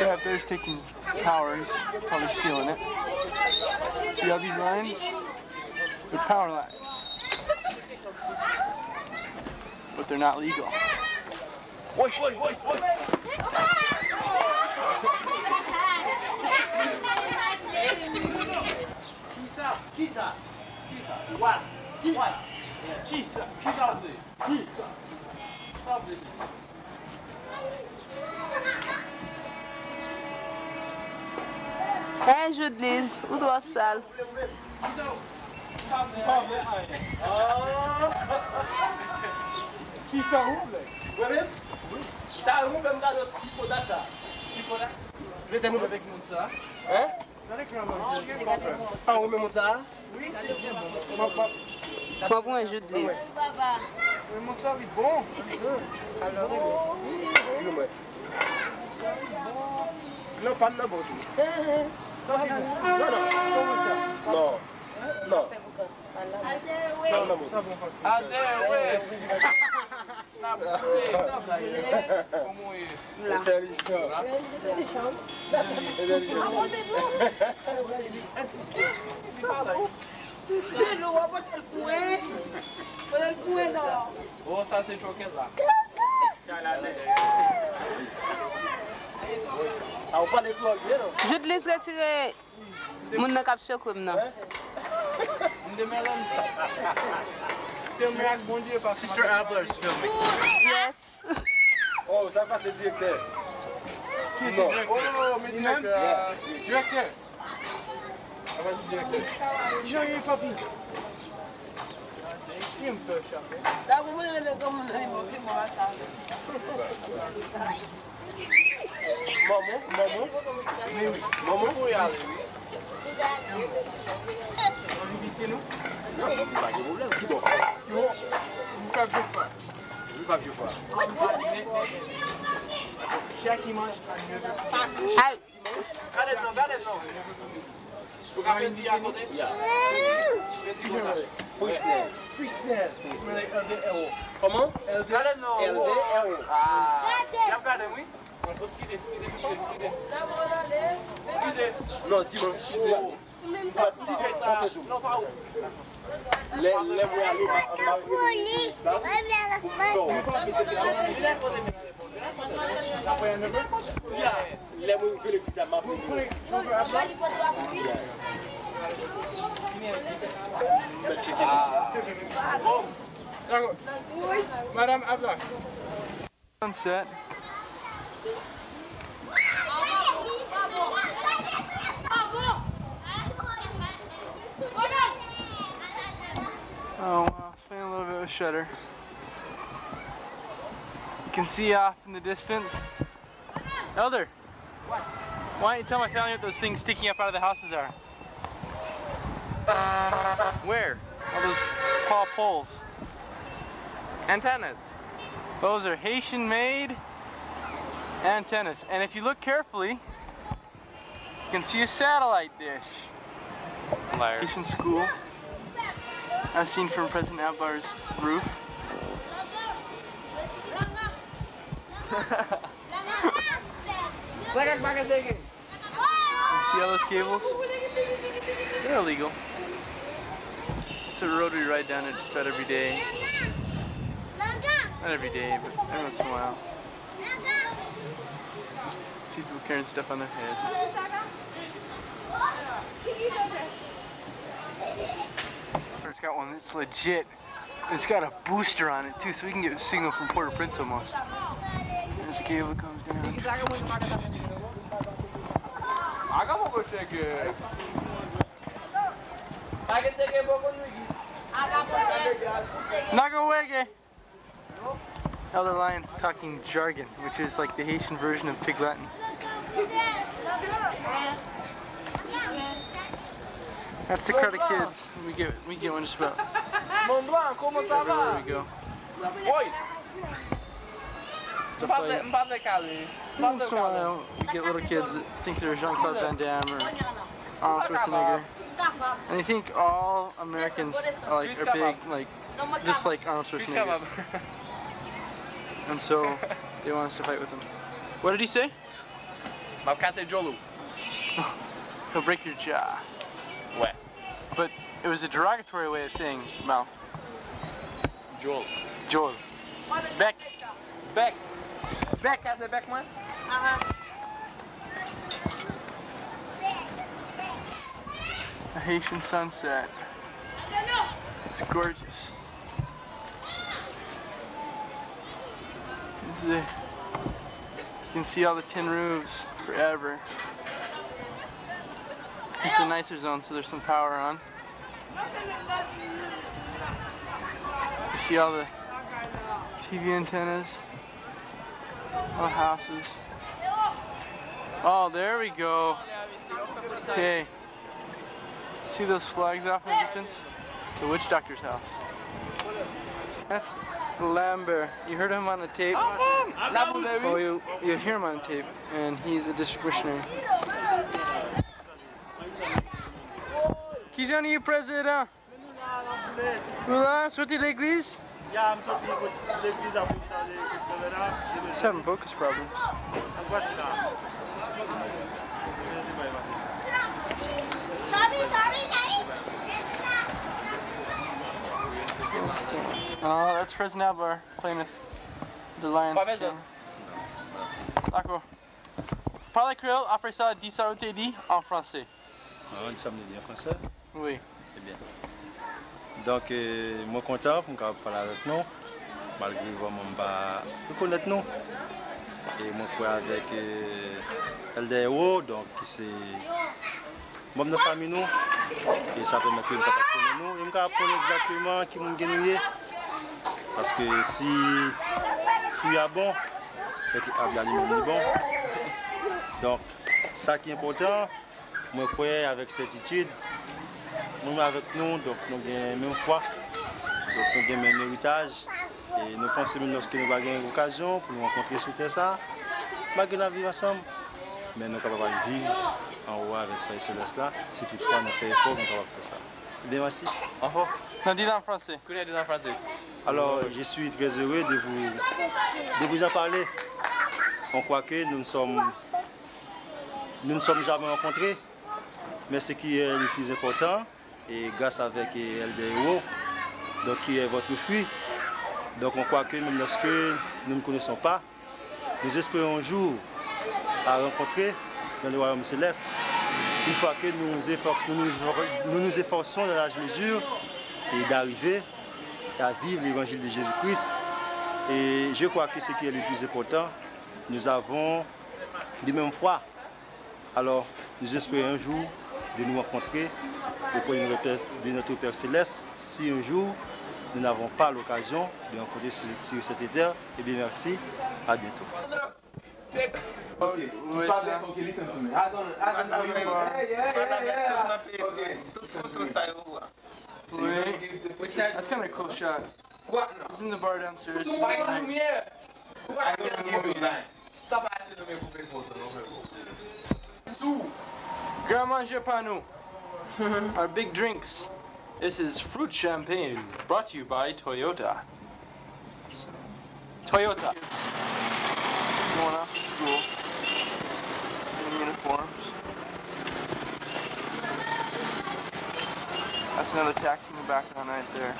Vamos lá beber só? Bear's taking power. He's probably stealing it. See all these lines? They're power lines. But they're not legal. Wait, wait, wait, wait. Kisa, Kisa, Kisa. What? What? Kisa, Kisa. Kisa. Sabe disso. Hein, Jodelise, ou doit sale? Kisa rumble. Wewe? Ta rumble mda do tipo dacha. Tipo da. Vete nou avec moun sa. Hein? Ah, rumble moun sa? Mwen pou un Jodelise. Mais mon sang est bon. Yo mwen. Non, pas nan bon tout. Non, non. Non. Non. Ça, nan bon. Adé, ouais. Na boule, na boule. Como é? Intelligent. Oh, ça c'est choqué là. Ah, ou pa de vlog, ye nou? Jodelise retire moun nan kap chokoum nan. Mde melon. C'est un miracle bon Dieu parce que Sister Abler is filming. Yes. Oh, sa pa se direkter. Non. Oh, mais directeur. Directeur. Ah, vas-y, directeur. Joyeux papi. Il me fait chaper. Maman, maman. Mais oui. Maman. Pour y aller, oui. On invite nous. Non, pa de problem, ki bon. Non. Vous faites bien faire. Ou pa vyo fwa. Chaque image. Ay, Gade non, gade non. Vous avez dit à côté? Petit comme ça. Freestyle. Freestyle. Mais LDRO. Comment? Gade non. LDRO. Ah. Y'a regardé, contre, excusez, excusez, excusez, excusez. Excusez. Non, dimanche. Madame Abla. Sunset. Oh wow, it's playing a little bit with shutter. You can see off in the distance. Elder, why don't you tell my family what those things sticking up out of the houses are? Where? All those tall poles. Antennas. Those are Haitian made antennas. And if you look carefully, can see a satellite dish. Liar. Haitian school. As seen from President Ablar's roof. See all those cables? They're illegal. It's a road we ride down it just about every day. Not every day, but every once in a while. See people carrying stuff on their head. It's got one that's legit. It's got a booster on it too, so we can get a signal from Port-au-Prince almost. There's a cable that comes down. Hagamos que chegue. Haga chegue pouco Nagawege! Elder Lion's talking jargon, which is like the Haitian version of Pig Latin. That's the Carter Kids. We get we get one just about Mont Blanc, como ça everywhere va? we go. Oi. To Pas play. de, pas de calé. Pas Once in a while, we get little kids that think they're Jean-Claude Van Damme or Arnold Schwarzenegger, and they think all Americans are like are big, like just like Arnold Plus Schwarzenegger, and so they want us to fight with them. What did he say? Vai casser Jolo. He'll break your jaw. Ouais. But it was a derogatory way of saying mouth. Joel. Joel. Bec. Bec. Bec, quer dizer bec, mãe? Uh-huh. A Haitian sunset. It's gorgeous. This is a, you can see all the tin roofs forever. It's a nicer zone, so there's some power on. You see all the TV antennas, all the houses. Oh, there we go. Okay. See those flags off in the distance? The witch doctor's house. That's Lambert. You heard him on the tape? Oh, you, you hear him on the tape, and he's a district missionary. Qui j'en est président? Voilà, sorti de l'église? Yeah, I'm sorti de l'église à He's having focus problems. Oh, that's President Alvar playing with the Lions. D'accord. Parlez créole, après ça, dis ça, t'es dit en français. Ah, nous sommes en français. Oui. Eh bien. Donc, euh, moi content pour me parler avec nous, malgré vraiment pas reconnaître nous. Et mon frère avec euh, LDO, donc c'est membre de la famille nous. Et ça permet que nous connaître nous. Et nous apprenons exactement qui nous gagne. Parce que si fouille à bon, c'est que Abla lui-même bon. Donc, ça qui est important, moi, crois avec certitude, nous avec nous, donc nous avons la même foi, donc nous avons le même héritage. Et nous pensons même lorsque nous avons une occasion pour nous rencontrer sur terre, ça, nous allons vivre ensemble. Mais nous sommes capables de vivre en haut avec Père Céleste là, si toutefois nous faisons effort, nous sommes capables de faire ça. Bien, merci. Au revoir. Non, dis-le en français. En. Alors, je suis très heureux de vous, de vous en parler. On croit que nous ne sommes, nous ne sommes jamais rencontrés, mais ce qui est le plus important, et grâce avec LDO, donc qui est votre fruit, donc on croit que même lorsque nous ne connaissons pas, nous espérons un jour à rencontrer dans le royaume céleste. Une fois que nous nous, efforçons, dans l'âge mesure et d'arriver à vivre l'évangile de Jésus-Christ. Et je crois que ce qui est le plus important, nous avons de même foi. Alors, nous espérons un jour de nous rencontrer auprès de notre de notre Père Céleste. Si un jour nous n'avons pas l'occasion de rencontrer sur, cette terre, eh bien merci, à bientôt. Foi? Grand Manger Panou. Our big drinks. This is fruit champagne, brought to you by Toyota. Toyota. Going off to school in uniforms. That's another taxi in the background right there.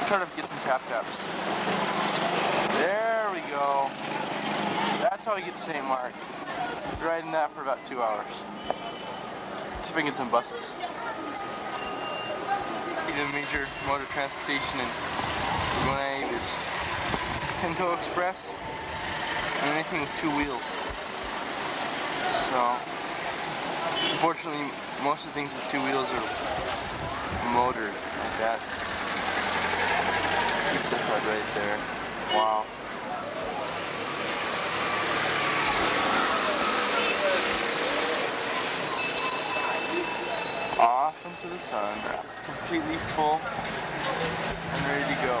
I'm trying to get some tap taps. There we go. That's how we get to St. Marc. Riding that for about two hours. See if I can get some buses. The major mode of transportation in Gonaives is Pinto Express and anything with two wheels. So, unfortunately, most of the things with two wheels are motored like that. That right there. Wow. Off into the sun. It's completely full and ready to go.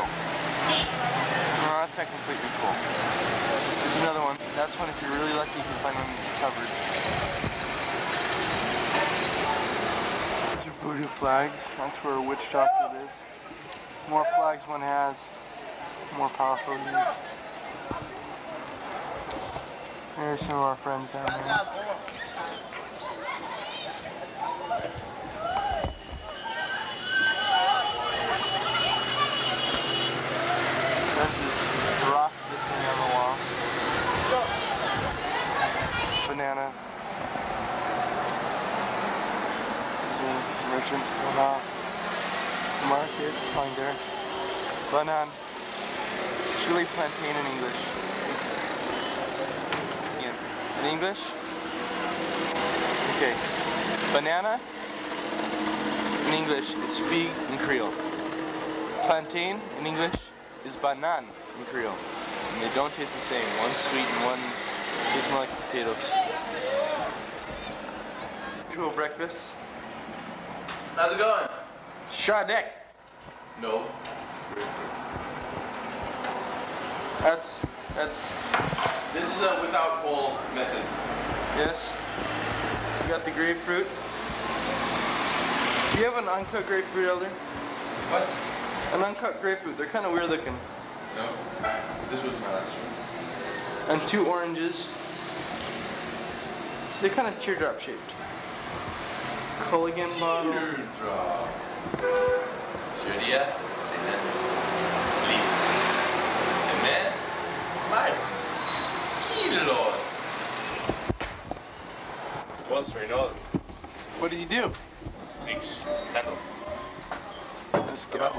No, that's not completely full. There's another one. That's one if you're really lucky you can find one covered. These are voodoo flags. That's where a witch doctor lives. The more flags one has, more powerful he is. There's some of our friends down there. Entrance going off. Market, selling there. Banan. Um, it's really plantain in English. Again. In English? Okay. Banana in English is fig in Creole. Plantain in English is banan in Creole. And they don't taste the same. One's sweet and one tastes more like potatoes. Usual breakfast. How's it going? Shadek. No. That's that's This is a without bowl method. yes. You got the grapefruit. Do you have an uncut grapefruit, Elder? What? An uncut grapefruit. They're kind of weird looking. No. This was my last one. And two oranges. So They're kind of teardrop shaped. Culligan bottle. Teardrop. Julia, Sinan, sleep. Amen. Life. Lord. What's Reynolds? What did you do? Makes sandals. Let's go.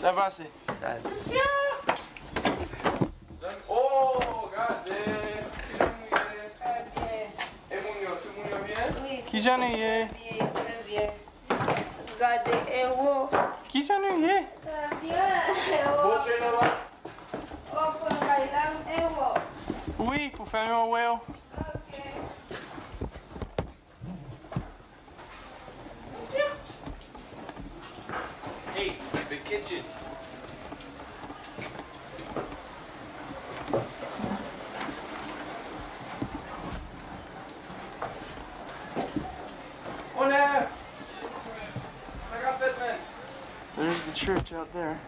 Savasi. Oh, j'en ai hier? Oh, pour un bailable, eh oh. Oui, pour faire un whale. Hey, the kitchen. On air. I got Fitman. There's the church out there.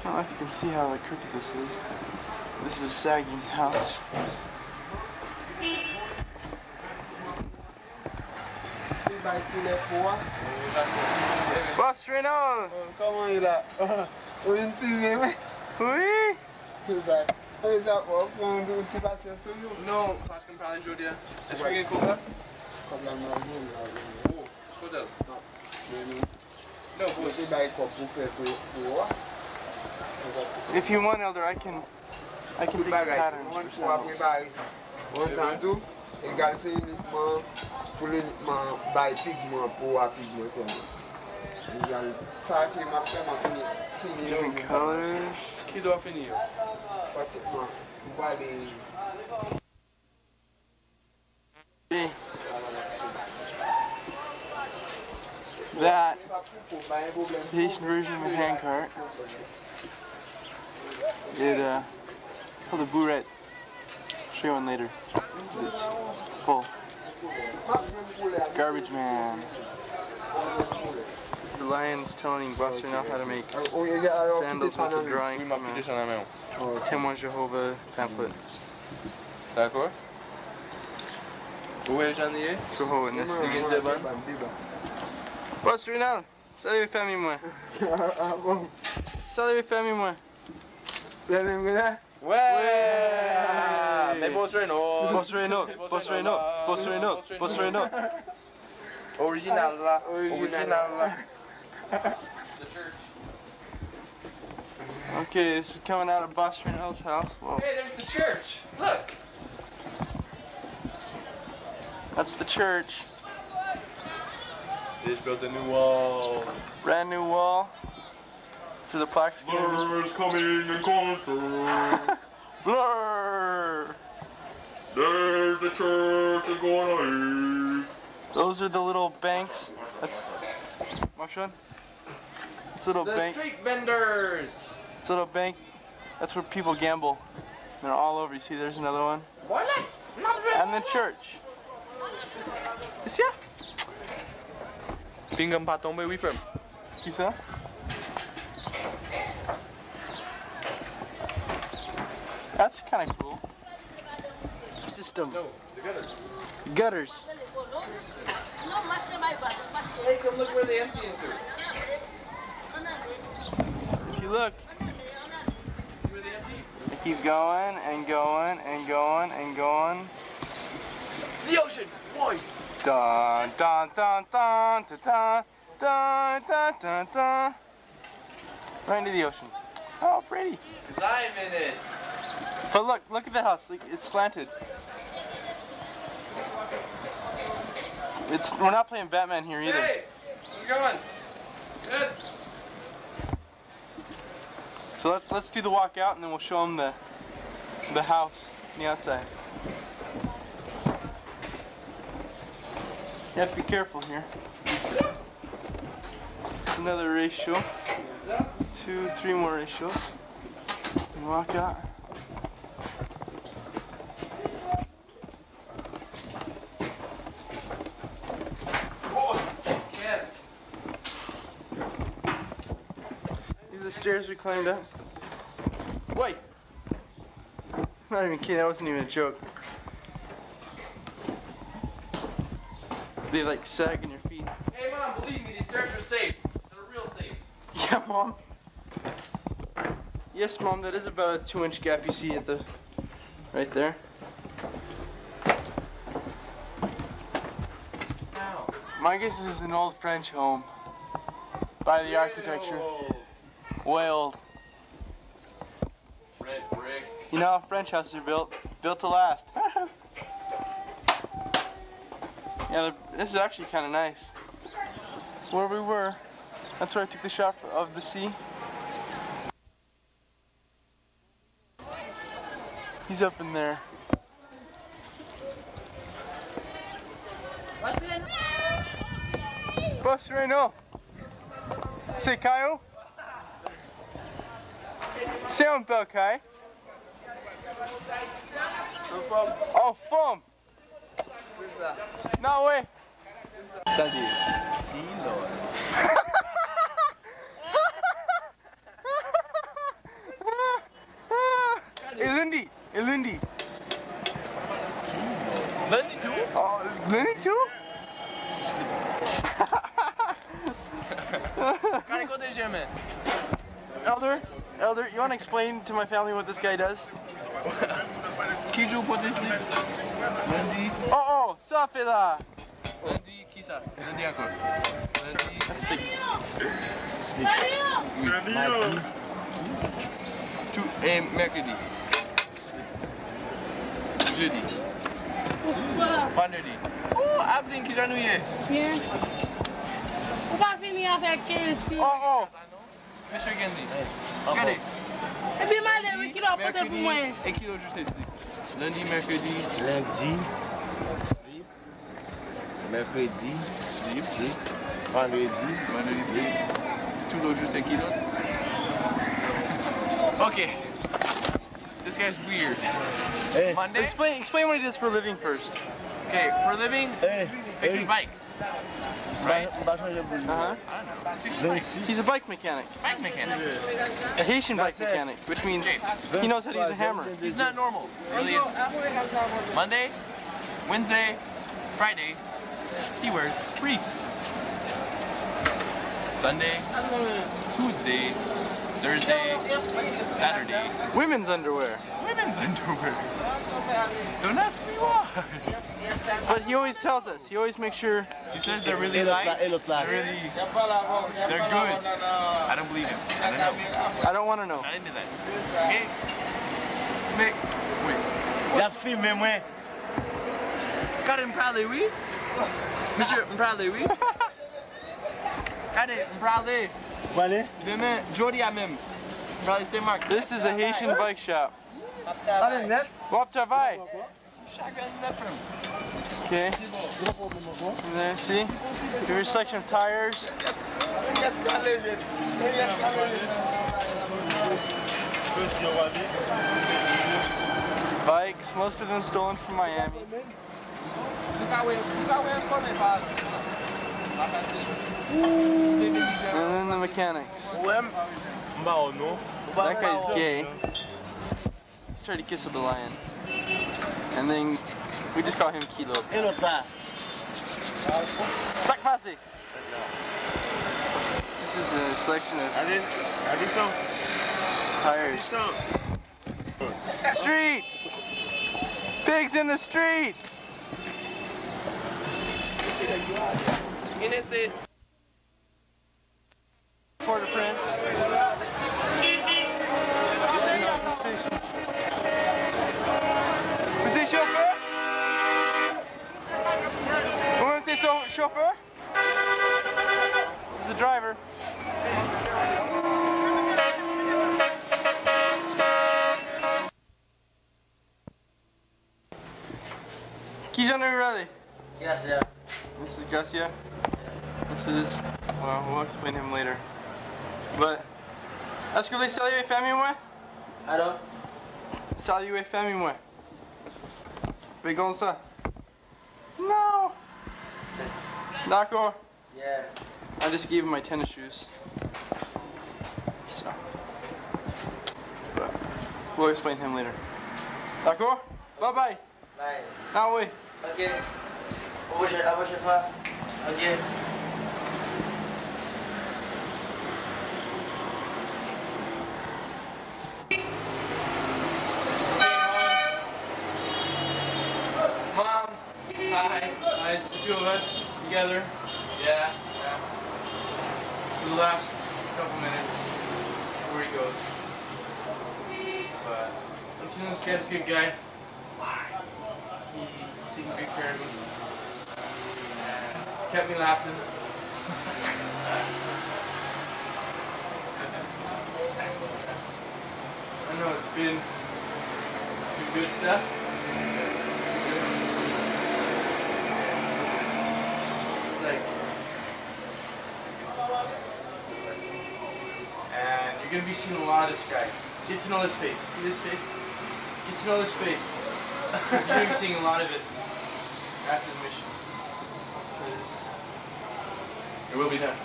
I don't know if you can see how like crooked this is. This is a sagging house. Boss Renault! Comment il a On vient de filmer, mais. Oui! C'est ça. On ça pour prendre un petit passé sur nous. Non, parce qu'on parle aujourd'hui. Est-ce que vous avez? Comme la maman, pour. If you want, Elder, I can I can take the bagay. patterns On for pour samples. préparer. On tantôt, égal c'est uniquement pour uniquement bail pigment pour à pigment seulement. Égal ça qui m'a m'a fini fini. Different colors. Qui doit finir? Pratiquement. On va aller. See, that is the Haitian version of a handcart. It uh called a bourette. Show you one later. It's full. Garbage man. The lion's telling Buster now how to make sandals with a drawing from a Témoin Jehovah pamphlet. D'accord. Où est Jean-Nier? Jehovah Witness. Ligue de Ban? Buster now. Salut famille moi. Ah bon. Salut famille moi. Vous avez aimé là? Ouais! Mais Boss Renault. Boss Renault. Boss Renault. Boss Renault. Boss Renault. Original là. Original là. Okay, this is coming out of Boss Renault's house. Whoa. Hey, there's the church. Look. That's the church. They just built a new wall. Brand new wall. To the plaques. Blur's coming in concert. Blur! There's the church is going to Those are the little banks. That's. Marshawn? It's a little The bank. street vendors. It's a little bank. That's where people gamble. They're all over. You see, there's another one. And the church. Ici. Pingam pas tombé, oui, ferme. Qui ça? That's kind of cool. System. No, the gutters. Gutters. Hey, come look where they empty into. If you look, See where they empty? they keep going and going and going and going. The ocean, boy. Dun dun dun dun dun dun dun dun dun dun. Right into the ocean. Oh, pretty. Cause I'm in it. But look, look at the house. It's slanted. It's we're not playing Batman here either. Hey, how's going? Good. So let's let's do the walk out and then we'll show them the the house on the outside. You have to be careful here. Another ratio. Two, three more ratios. And walk out. These are the stairs we climbed up. Wait! Not even kidding, that wasn't even a joke. They like sag in your feet. Hey mom, believe me, these stairs are safe. They're real safe. Yeah, mom. Yes, mom, that is about a two inch gap you see at the right there. Ow. My guess is an old French home. By the architecture. Way old. Red brick. You know how French houses are built? Built to last. yeah, this is actually kind of nice. Where we were, that's where I took the shot of the sea. He's up in there. What's right now? C'est Caillou? C'est un bel Oh, foam! No way! Elundi! Elundi! Lundi too? Oh, Lundi too? Gotta go there, man. Elder, Elder, you want to explain to my family what this guy does? Qui joue pour Lundi. Oh, oh, ça fait là! Lundi, qui ça? Lundi encore. Lundi. That's the Oui. Tout, et mercredi. Jeudi. Vendredi. Oh, Abdin qui j'ennuyé. Bien. On va finir avec 15 filles. Oh, oh! Monsieur Gandhi. Regardez. Et puis, madame, oui, qui doit porter pour moi? Et qui c'est sleep? Lundi, mercredi. Lundi. Mercredi, sleep. sleep. Vendredi, Vendredi, sleep. Tout l'autre jour c'est qui l'autre? Okay. This guy's weird. Monday? Explain, explain what he does for a living first. Okay, for a living, fixes bikes. Right? Uh-huh. Fixes bikes. He's a bike mechanic. Bike mechanic. A Haitian bike mechanic, which means he knows how to use a hammer. He's not normal. Really. Monday, Wednesday, Friday, he wears briefs. Sunday, Tuesday, Thursday, Saturday, Women's underwear. women's underwear. Don't ask me why. But he always tells us. He always makes sure. He says they're really light. They're really, they're good. I don't believe him. I don't know. I don't want to know. I didn't into that. Okay? Mais, wait. La filmé moi. Regardez, me parler, oui? Monsieur, me parler, oui? Regardez, me parler. Allez. Demain, Jody à même. Me parler Saint-Marc. This is a Haitian bike shop. Allez, net. Wap travail. Chacun de notre firme. Okay. And there, see? Your selection of tires. Bikes, most of them stolen from Miami. Nunca where, nunca where it's coming fast. And then the mechanics. That guy's gay. He's trying to kiss with the lion. And then we just call him Kilo. Et l'autre là. Sac passé. This is a selection of Allez, allez ça. tires. Street! Pigs in the street! In este Port-au-Prince. Vous c'est chauffeur? Vous so chauffeur? Is the driver. Qui j'en ai ready? Yes, yeah. This is Garcia. This is, well, we'll explain him later. But, est-ce que vous saluer famille moi? Alors? Saluer famille moi. Fais comme ça. No. D'accord. Yeah. I just gave him my tennis shoes. So. But, we'll explain him later. D'accord? Bye bye. Bye. Ah oui. Ok. Au prochain, à la prochaine fois. Ok. Mom. Hi. Hi, it's the two of us together. Yeah. Yeah. For the last couple minutes before he goes. But you know this guy's a good guy? Why? He, taking good care of me. He's kept me laughing. I know it's been some good stuff. It's like, and you're gonna be seeing a lot of this guy. Get to know his face. See this face? Get to know this face. you're gonna be seeing a lot of it after the mission. Because it will be done.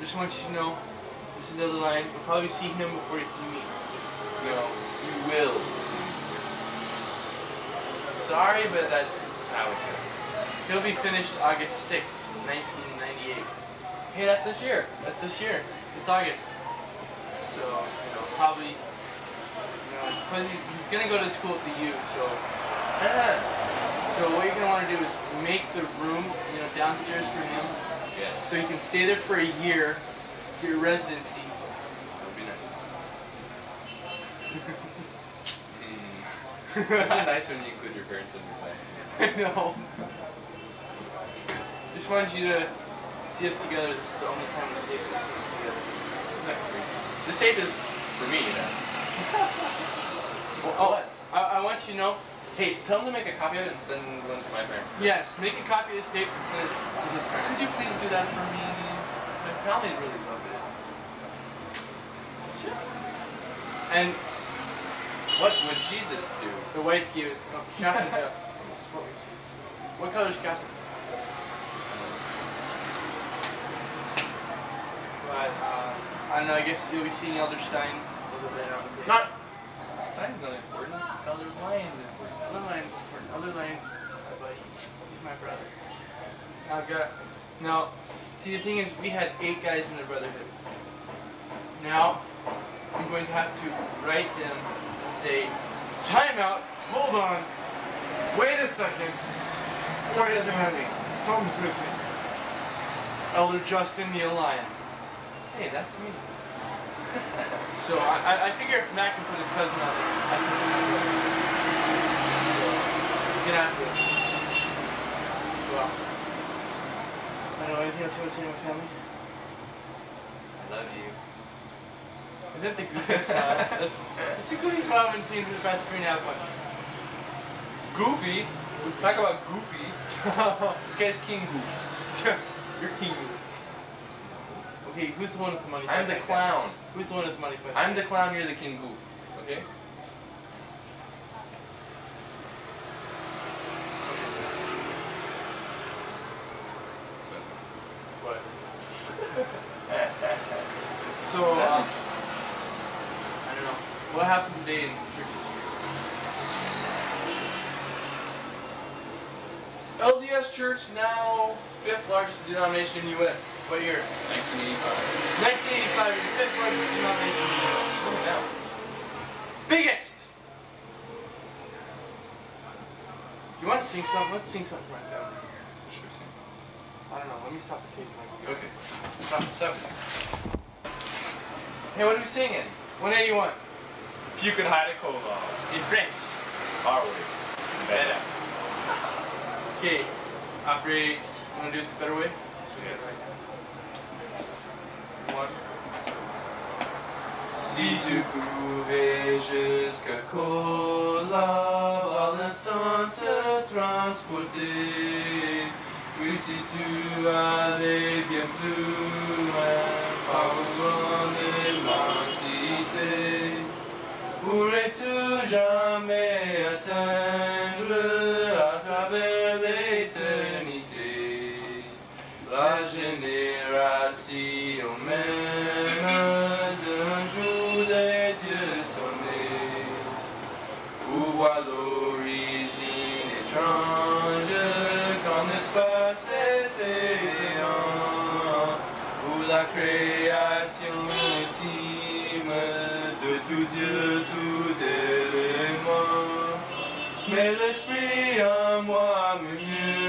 Just want you to know, this is the other line. You'll probably see him before you see me. No, you will. Sorry, but that's how it goes. He'll be finished August 6th, 1998. Hey, that's this year. That's this year. It's August. So, you know, probably, you know, because he's, he's going to go to school at the U, so. So what you're going to want to do is make the room, you know, downstairs for him. Yes. So he can stay there for a year, get your residency. That would be nice. Isn't it nice when you include your parents in your plan? I know. Just wanted you to see us together. This is the only time we take this together. Isn't that crazy? This tape is for me, you know. Well, oh, I, I want you to know. Hey, tell him to make a copy of it and send one to my parents. Yes, make a copy of this tape and send it to his parents. Could you please do that for me? My family really love it. And What would Jesus do? the white ski is oh. What color is Catherine? But uh, I don't know. I guess you'll be seeing Elder Stein a little bit on the Not. Stein's not important. Elder Lion's important. Elder Lion's important. Elder Lion's my buddy. He's my brother. I've got now. See, the thing is, we had eight guys in the brotherhood. Now, I'm going to have to write them and say, "Time out. Hold on. Wait a second. Something's missing. Something's missing." Elder Justin Neil Lyon. Hey, that's me. So I, I, I figure if Matt can put his cousin on it, I can put my brother. So, get after I don't know anything else you want to say to my family? I love you. Is that the goofy smile? That's, that's the goofy smile I've been seeing for the past three and a half months. Goofy? We talk about Goofy. this guy's King Goof. You're king. Goofy. Okay, who's the one with the money? I'm the clown. Who's the one with the money? I'm the clown, you're the King Goof. Okay? What? So, uh, I don't know. What happened today in Turkey? LDS Church now fifth largest denomination in the U.S. What year? 1985. 1985 is the fifth largest denomination in the world. Slow down. Biggest! Do you want to sing something? Let's sing something right now. Should we sing? I don't know. Let me stop the tape. Okay. Stop. Stop. Hey, what are we singing? 181. If you could hie to Kolob. In French. Our way. Better. Okay. Après, you want to do it the better way? Yes. One. Si tu pouvais jusqu'à Kolob, à l'instant se transporter. Oui, si tu allais bien plus loin, pourrais-tu jamais atteindre à travers l'éternité? La génération même d'un jour des dieux sonnés, ou voir l'origine étrange qu'en espace étéant, ou la création Dieu, tout élément. Mais l'esprit en moi murmure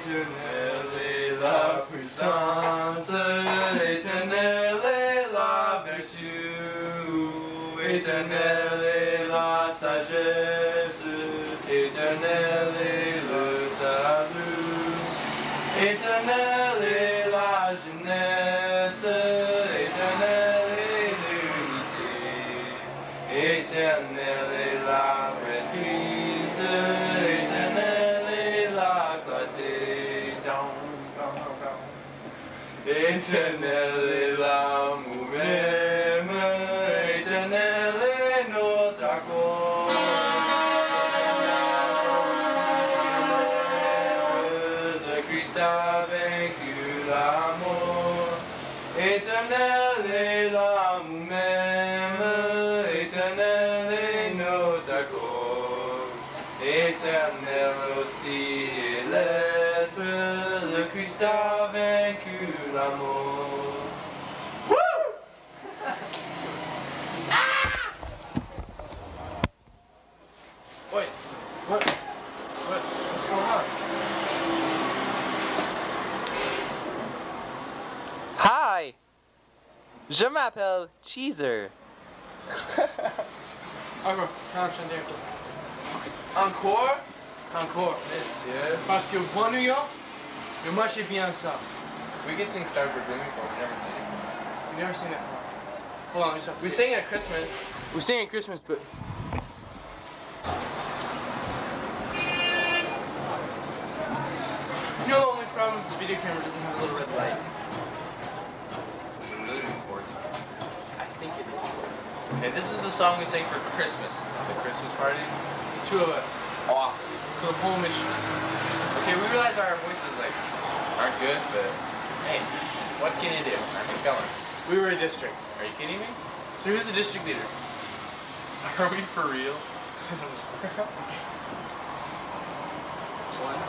Éternel est la puissance, éternel est la vertu, éternel down. Éternel est l'amour même, éternel est notre accord. Le Christ a vaincu la. Éternel aussi l'être, le Christ a vaincu la mort. Wait. What? What? What's going on? Hi! Je m'appelle Cheezer. Encore. Non, je n'ai Encore? Encore. Monsieur. Parce que bon New York, mais moi j'ai bien ça. We can sing Star for Dreaming for we never sing it. You never seen that Hold on, let me. We sing it at Christmas. We sing at Christmas, but you know the only problem with this video camera doesn't have a little red light. Is it really important? I think it is. And this is the song we sang for Christmas, at the Christmas party. Two of us. It's awesome. For the whole mission. Okay, we realize our voices like aren't good, but hey, what can you do? I keep going. We were a district. Are you kidding me? So who's the district leader? Are we for real? One.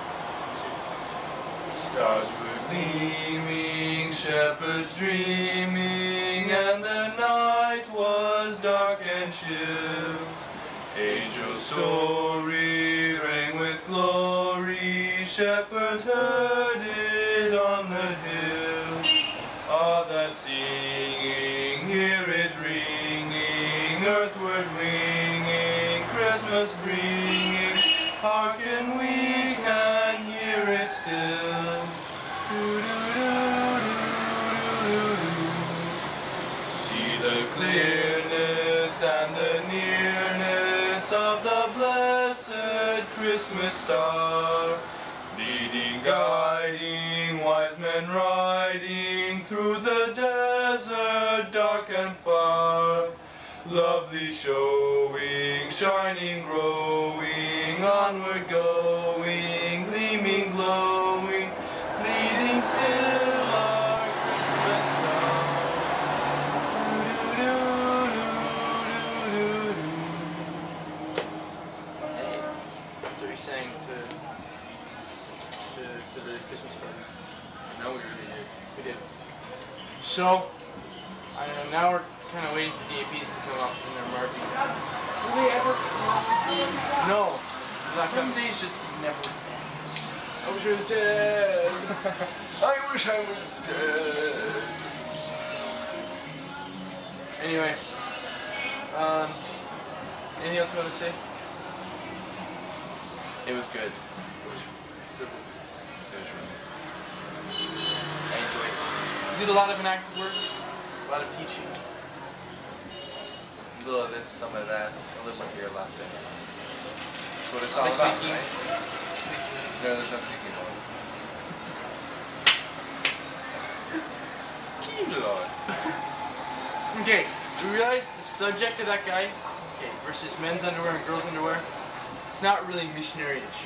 Stars were gleaming, shepherds dreaming, and the night was dark and chill. Angel story rang with glory, shepherds heard it on the hill. All that singing, hear it ringing, earthward winging, Christmas bringing, hearken we can hear it still. See the clearness and the nearness of the blessed Christmas star. Leading, guiding, wise men riding through the desert dark and far. Lovely showing, shining, growing, onward going, gleaming, glowing, leading still So, I don't know, now we're kind of waiting for DAPs to come up in their market. Will they ever No. Not Some days just never I wish I was dead. I wish I was dead. Anyway, um, anything else you want to say? It was good. I enjoyed it. You did a lot of enacted work, a lot of teaching. A little of this, some of that, a little here, a lot there. That's what it's all about, thinking. right? No, there's no thinking about Lord. okay, you realize the subject of that guy, okay, versus men's underwear and girls' underwear, it's not really missionary-ish.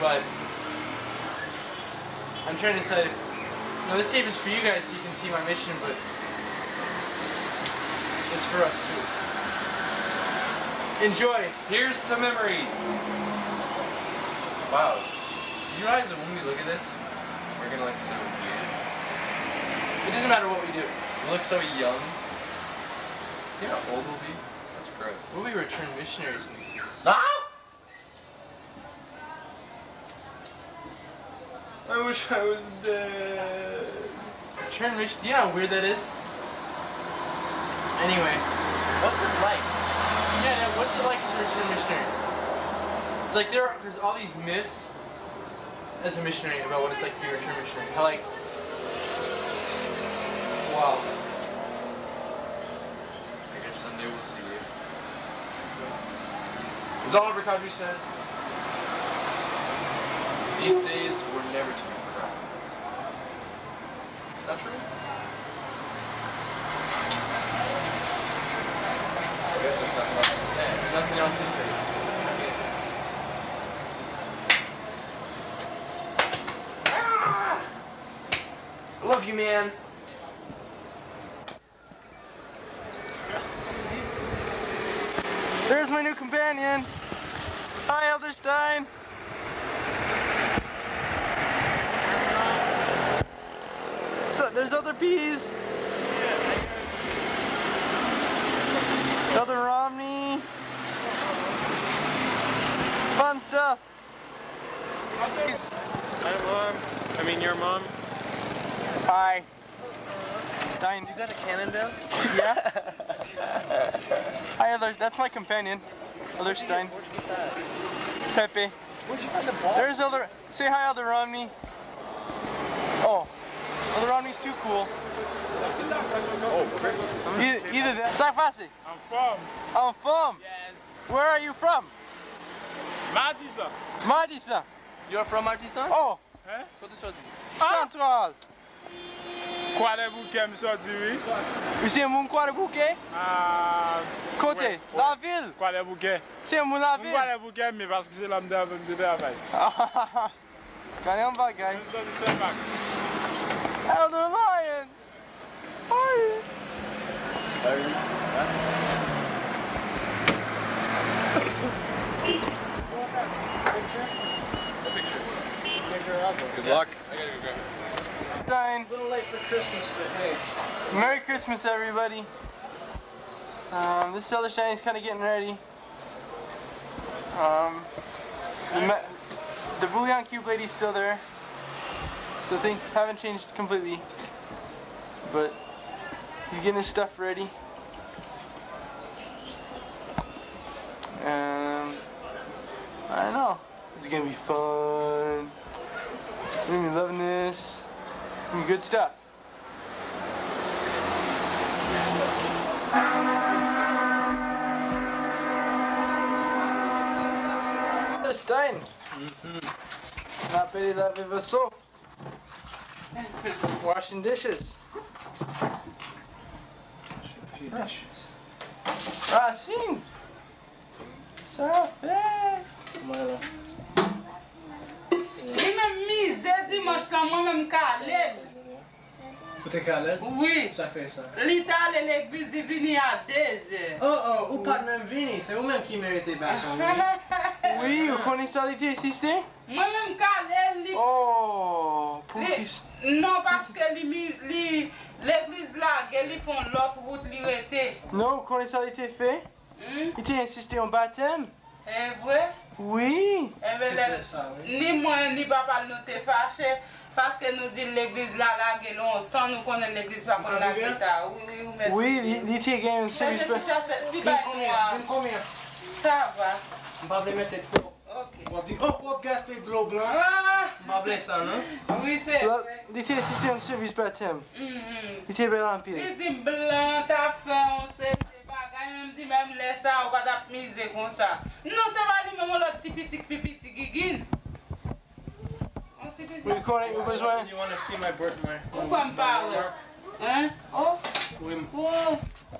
But I'm trying to decide. Now this tape is for you guys, so you can see my mission, but it's for us too. Enjoy. Here's to memories. Wow. You realize that when we look at this, we're gonna look so weird. It doesn't matter what we do. We look so young. Do You know how old we'll be? That's gross. We'll be returned missionaries when we see this. Ah! I wish I was dead. Return mission. Do you know how weird that is? Anyway. What's it like? Yeah, yeah, what's it like as a return missionary? It's like there are, there's all these myths as a missionary about what it's like to be a return missionary. How like, wow. I guess someday we'll see you. As Oliver Cowdery said, these days were never to be forgotten. Is that true? I guess there's nothing else to say. There's nothing else to say. Ah! I love you, man. There's my new companion. Hi, Elder Stein. So there's other bees. Elder Romney. Fun stuff. Hi, mom. I mean, your mom. Hi. Stein. You got a Cannondale? Yeah. Hi, Elder. That's my companion. Elder Stein. Pepe. Where'd you find the ball? There's Other. Say hi, Elder Romney. Oh, Elder Romney's too cool. Oh, Either, either that. Sakfasi. I'm from I'm from. Yes. Where are you from? Madison. Madison. You're from Martison? Oh. Hein? Quantas pessoas? Central. Kwa de bouquet me sorti, oui? Você é um Quarabuque? Ah. Côté, ouais, da ouais. ville. Kwa de bouquet. Você é um na Mwen ville. kwa de bouquet, mais parce que c'est l'homme de de travail. Caramba, guy. Me sorti sen bak. Elder Lion. Hi. Good luck. I gotta go grab it. Stein. A little late for Christmas, but hey. Merry Christmas, everybody. Um, this Elder Stein is kind of getting ready. Um, the, me- the Bouillon Cube lady's still there. So things haven't changed completely. But he's getting his stuff ready. Um, I don't know. It's gonna be fun. We're gonna be loving this. Be good stuff. Stein. Not Betty that viva soap. Washing dishes. A few dishes. Racine. Ça. Voilà. Li men mize dimanche lan mwen men ka alel. Ou te kaled? Oui. Ça fait ça. Li ta ale l'eglise li vini a deje. Oh oh, ou pas de même vini, c'est vous-même qui méritez bâton. Oui, vous connaissez ça l'été assisté Mwen men ka alel li. Oh, pour Li, qui non paske li mi, li, l'eglise la ge li fon lot route li rete. Non, vous connaissez ça l'été fait Hmm? Il était insisté en baptême E vwe? Oui. E ve le, ni mwen ni papal nou te fache, paske nou di l'eglise la la ge lontan, nou konen l'eglise la konen la geta. Oui, oui, ou met. Oui, il il était gagné un Mais service. je suis chassé, tu vas Vim combien? Ça va. On va mettre cette trop. Ok. On dit, oh, on gaspille de l'eau blanche. Ah! On va appeler ça, non? Oui, c'est Là, vrai. Il était assisté en service baptême. Mhm. Il était bel en pile. Il dit blanc, t'as fait, on sait, c'est pas gagné, on dit même laisse ça, on va t'apmiser comme ça. Non, c'est pas lui, même l'autre petit petit petit petit giguine. On s'est dit, Vous connaissez, vous besoin You want to see my birth, my... Pourquoi me parle? Hein? Oh, Oui, oh,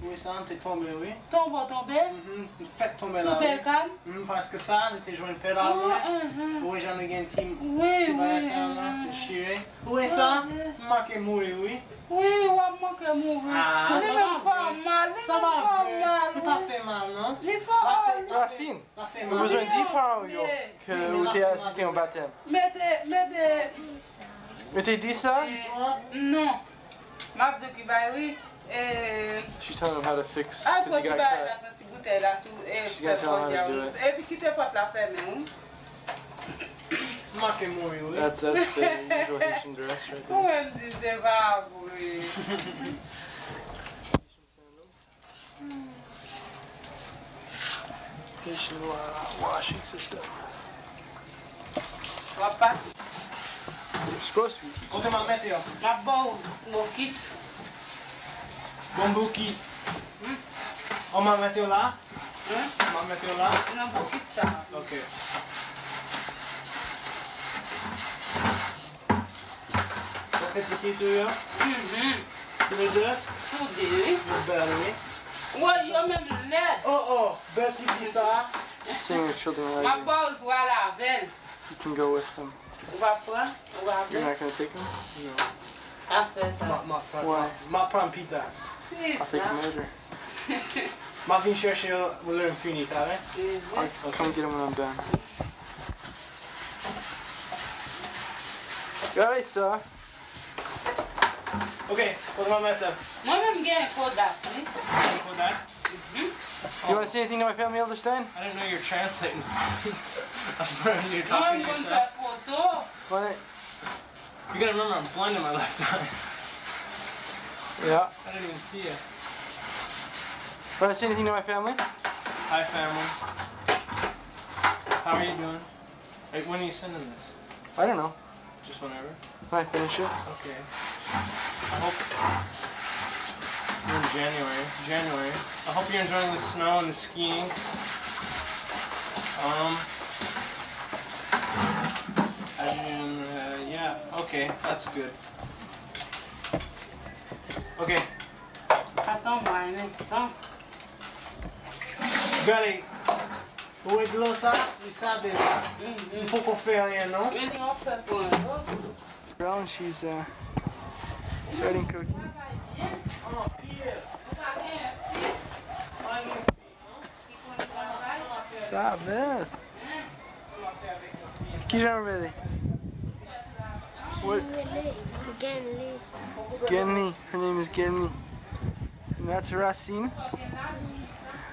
oui, ça, t'es tombé, oui. tombe, tombe. Mhm, Faites tomber là. Super calme. Mhm, Parce que ça, t'es joué une pédale, Oh, oui. mhm. Oui, j'en ai gagné un team. Oui, Tu vas oui, laisser un là, mhm. déchiré. Où est ça? Marqué mourir, oui. Oui, ouais, moi que mourir. Ah, Il ça me va fait mal, il me Ça va, fait mal. Tout à fait mal, non? Il faut Racine. Ça fait Vous mal. besoin de 10 pounds yo, que Oui, vous mais étiez là, assisté en baptême. Mettez, mettez. Mettez 10 ça Non. Map de Kibai, oui. Et. She's telling him how to fix. Ah, Because quand he tu got vas cut. là, quand tu bouteilles là, sous. Et She gotta tell him how to do it. Et puis, quittez pas la ferme, hein. Marqué mourir. That's, that's the usual Haitian dress right there. Comment elle dit, c'est pas. Haitian uh, washing system. Papa, You're supposed to be. Côté ma météo. la boue, mon kit. Bon bouki. On m'a météo là? Hein? On m'a météo là? Non, mon kit ça. Ok. Ça c'est petit, tu vois? Mhm. Tu veux dire? Tout dit. Le belle, oui. Ouais, il y a même l'aide. Oh oh, belle tu dis ça? Seeing your children Ma right here. boule pour aller avec. You can go with them. On va prendre, on va You're not going to take them? No. Après ça. Ma, ma, prends- Ouais. ma prends pita. I'll take ça. them later. Ma viens chercher le fini, t'as vu? I'll, I'll come get them when I'm done. Guys, Regardez ça. Ok, côté ma météo. Moi-même, j'ai un Kodak. oui. Kodak? Do you want to say anything to my family, Elder Stein? I didn't know you're translating. I'm you're Moi-même, talking je to vais photo. What? You gotta remember, I'm blind in my left eye. Yeah. I didn't even see it. Want to say anything to my family? Hi, family. How are you doing? Hey, when are you sending this? I don't know. Just whenever? When I finish it. Okay. I hope you're in January. January. I hope you're enjoying the snow and the skiing. Um. And uh, yeah. Okay, that's good. Okay. Attends-moi un instant. Gary, où est de l'eau ça? Il ça déjà. Il faut qu'on fait rien, non? Mais on fait pour un autre. Brown, she's uh, starting cooking. Va. Qui j'en veux What? Genly. Genny. Her name is Genny. And that's Racine.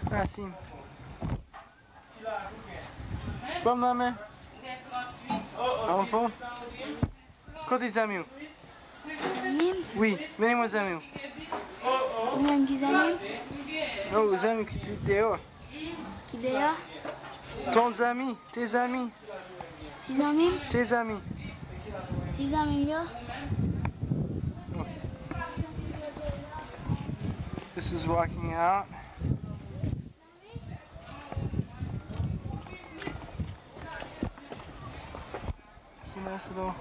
Racine. Bon, maman. Enfant. Quand tes amis? Oui, venez moi amis. Combien de zamim? Non, oh, aux amis qui étaient dehors. Qui dehors? Ton ami, tes amis. Tes amis? Tes amis. Tes amis là? This is walking out. It's nice little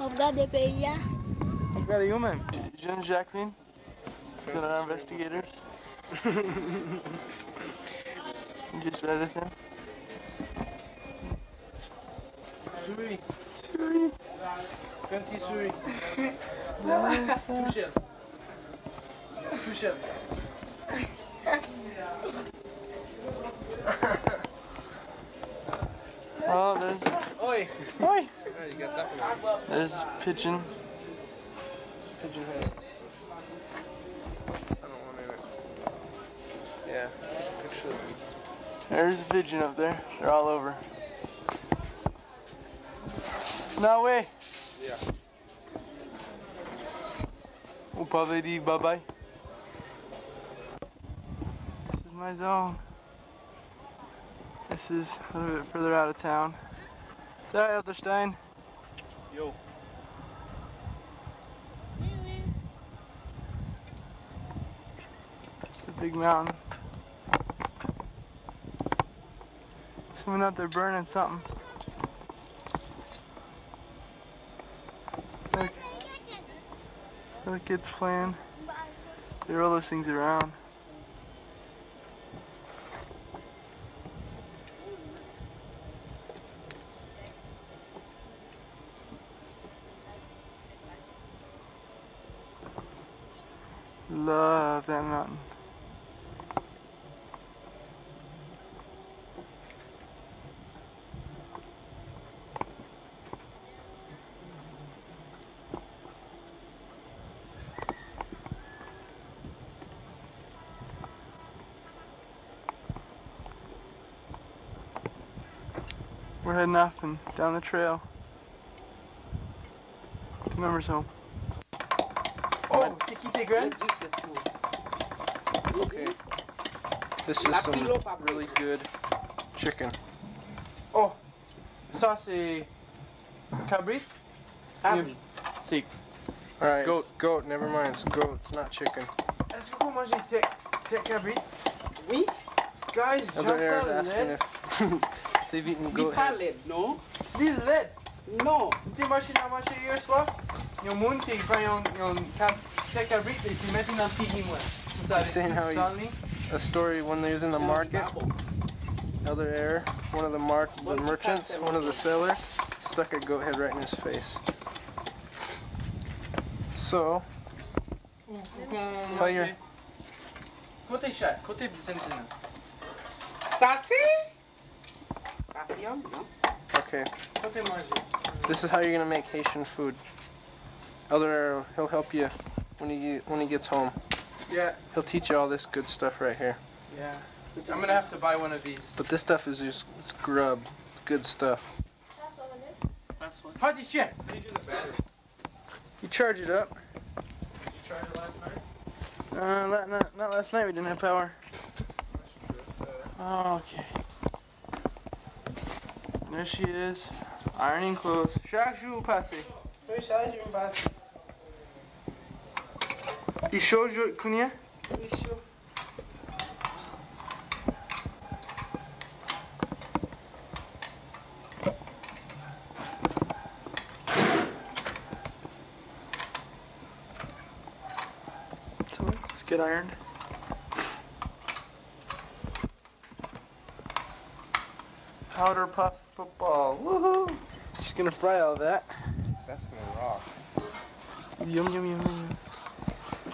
Regarde pays là. Regarde you même. Jeune Jacqueline. C'est our investigators. Just editing. Souris. Souris. Fais un petit souris. Nice. Touche-le. Touche-le. Oh, there's. Oi. Oi. You got that one. There's pigeon. Pigeon head. I don't want it. Yeah. Picture them. There's a pigeon up there. They're all over. No way. Yeah. Dire bye bye. This is my zone. This is a little bit further out of town. Sorry, Elder Stein. Yo. It's the big mountain. Someone out there burning something. Look. Look, kids playing. There are all those things around. Love that mountain. We're heading off and down the trail. Members home. Oh, Tiki Tigran? Okay. This is some really good chicken. Oh, ça c'est cabrit? Cabrit. Si. Alright. Goat, goat, never mind, it's goat, it's not chicken. Est-ce que vous mangez tes, tes cabrit? Oui. Guys, Other air Jean-Sal is asking lait. if they've eaten Oui, goat pas head. lait, non? Oui, lait. Non. Tu marché dans le marché hier soir? Yon moun te pran yon, yon cab, te cabrit et tu mets dans le piggy moi. He's saying how he, a story when they was in the market. Elder Air, one of the mark, the merchants, one of the sellers, stuck a goat head right in his face. So, mm-hmm. tell your, Côté chat, côté Cincinnati. Ça c'est Ça c'est un, non okay, this is how you're gonna make Haitian food. Elder Air, he'll help you when he when he gets home. Yeah. He'll teach you all this good stuff right here. Yeah. I'm gonna have to buy one of these. But this stuff is just it's grub, good stuff. You check? How do you do the battery? You charge it up. Did you try it last night? Uh, not, not, not last night. We didn't have power. Oh, okay. There she is, ironing clothes. Passé. Oui, chaque jour passe. Chaud, jo- Kounia? So let's get ironed. Powder puff football. Woohoo! She's gonna fry all that. That's gonna rock. Yum yum yum yum.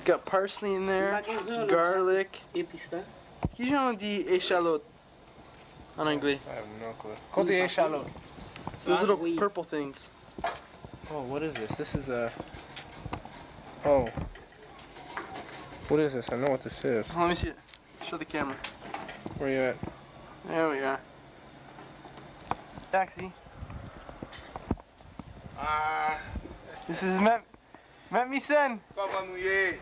Got parsley in there, garlic. Qui j'en dit échalote en anglais? I have no clue. Côté échalote. Those little purple things. Oh, what is this? This is a. Oh. What is this? I know what this is. Let me see it. Show the camera. Where you at? There we are. Taxi. Ah, This is Met, Met me son. Papa Mouillé.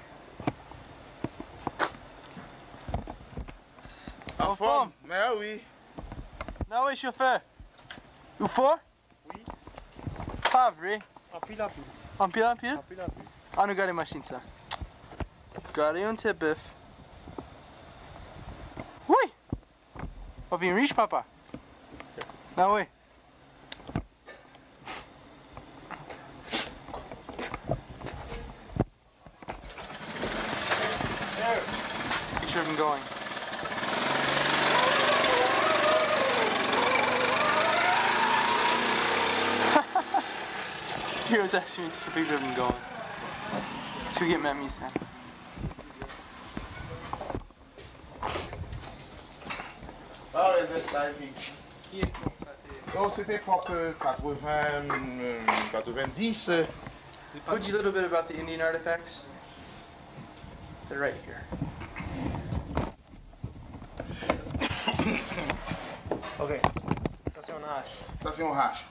En forme. Mais oui. Non, oui, chauffeur. Où fort? Oui. Pas vrai. En pile en pile. En pile en pile? En pile en pile. Ah, nous gardons machine ça. Gare un tipif. Ui! Wat ben je reach, papa? Nou, ui. Picture of him going. he was asking me to take a picture of him going. Let's go get Mammy Sam. Ouais, c'est. Oh, c'était propre 80, euh, 90. euh, Told you a little bit about the Indian artifacts. They're right here. Ok. Ça c'est un hache. Ça, c'est un hache.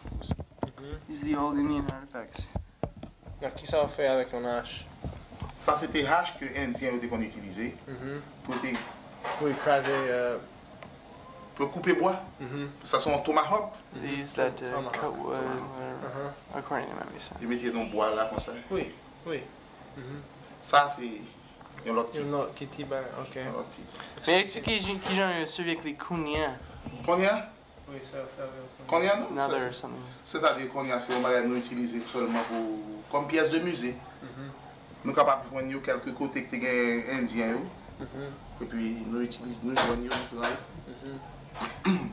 These are the old Indian artifacts. Alors, qui ça fait avec un hache? Ça, c'était hache que les Indiens ont qu'on utilisé Mhm. pour, te- Pour écraser. euh, pour couper bois. Mhm. Ça, c'est un tomahawk. They use that to cut wood, whatever. According to Mammy Sam. Ils mettaient dans le bois là, comme ça. Oui, oui. Mhm. Ça, c'est un autre type. Un autre qui type, ben, ok. Un autre type. Mais expliquez qui j'en ai su avec les kunia. Konya Oui, ça fait avec. Konya, non Another or something. C'est-à-dire qu'on a c'est un bagage nous utilisé seulement pour, comme pièce de musée. Mhm. Nous sommes capables de joindre quelques côtés que les Indiens. yo. Mhm. Et puis nous utilisons, nous joignons nous faisons. Mhm.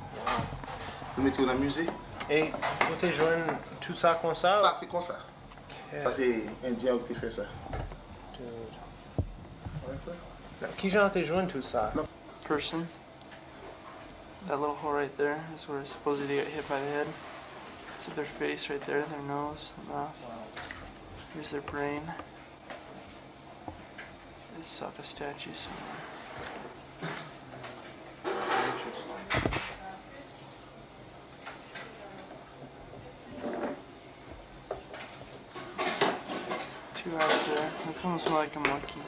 Nous mettons dans le musée. Et vous te joignez tout ça comme ça? Ça, c'est comme ça. Ça, c'est Indien qui fait ça. Ouais, ça. Non, Qui j'en te joint tout ça? Person. That little hole right there is where it's supposed to get hit by the head. It's their face right there, their nose, mouth. Here's their brain. They saw the statue somewhere. Two out there. Looks almost more like a monkey.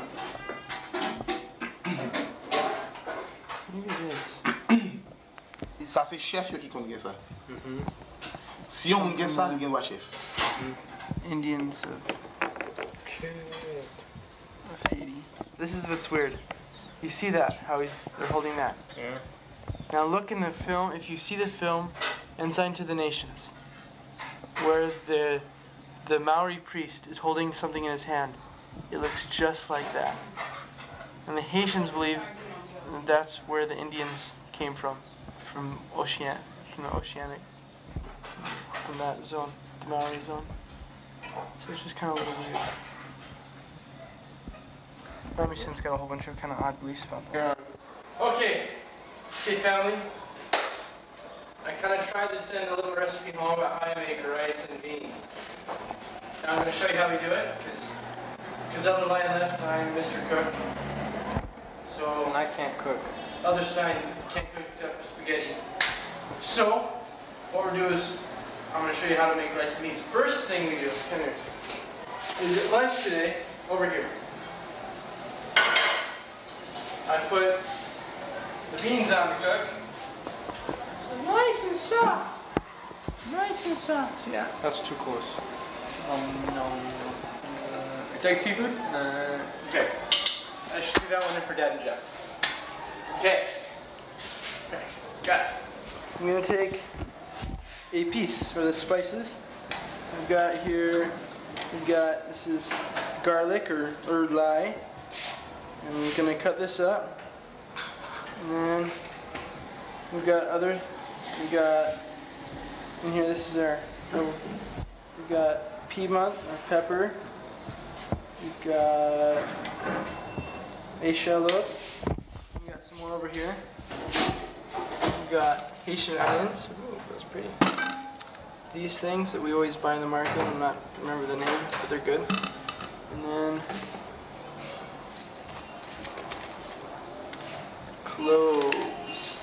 Maybe it is. Ça, c'est chef yo qui connaît ça. Mm-hmm. Si on gagne ça, il gagne le chef. Mm-hmm. Indians of, of Haiti. This is what's weird. You see that? How he, they're holding that. Yeah. Now look in the film. If you see the film, Ensign to the Nations, where the the Maori priest is holding something in his hand, it looks just like that. And the Haitians believe that's where the Indians came from, from Ocean, from the oceanic, from that zone, the Maori zone. So it's just kind of a little weird. Since got a whole bunch of kind of odd beliefs about that. Okay, okay, family. I kind of tried to send a little recipe home about how to make rice and beans. Now I'm going to show you how we do it, because Elder Lion left behind Mr. Cook. So And I can't cook. Other Stein can't cook except for spaghetti. So, what we're doing is, I'm going to show you how to make rice and beans. First thing we do, come here, is at lunch today, over here. I put the beans on to cook. Nice and soft. Nice and soft, yeah. That's too close. Um, no, Uh, Jake seafood? Uh, okay. I should do that one in for Dad and Jeff. Okay. Got. I'm gonna take a piece for the spices. I've got here, we've got, this is garlic or, or lye. I'm gonna cut this up. And then we've got other, we've got, in here, this is our, we've got Piedmont, or pepper. We've got a shallot. More over here. We've got Haitian onions. Ooh, that's pretty. These things that we always buy in the market. I'm not remember the name, but they're good. And then cloves.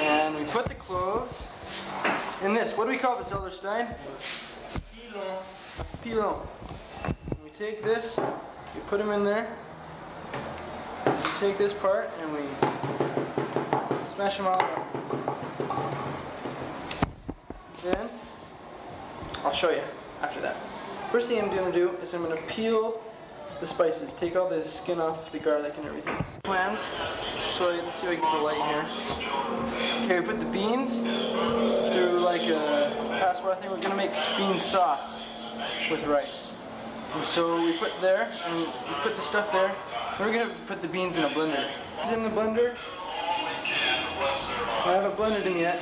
And we put the cloves in this. What do we call this, Elder Stein? Pilon. Pilon. And we take this, we put them in there. Take this part and we smash them all up. Then, I'll show you after that. First thing I'm going to do is I'm going to peel the spices. Take all the skin off the garlic and everything. Plans. So let's see if I get the light here. Okay, we put the beans through like a passwater thing. We're gonna make bean sauce with rice. And so we put there, and we put the stuff there. We're gonna put the beans in a blender. It's in the blender. I haven't blended them yet.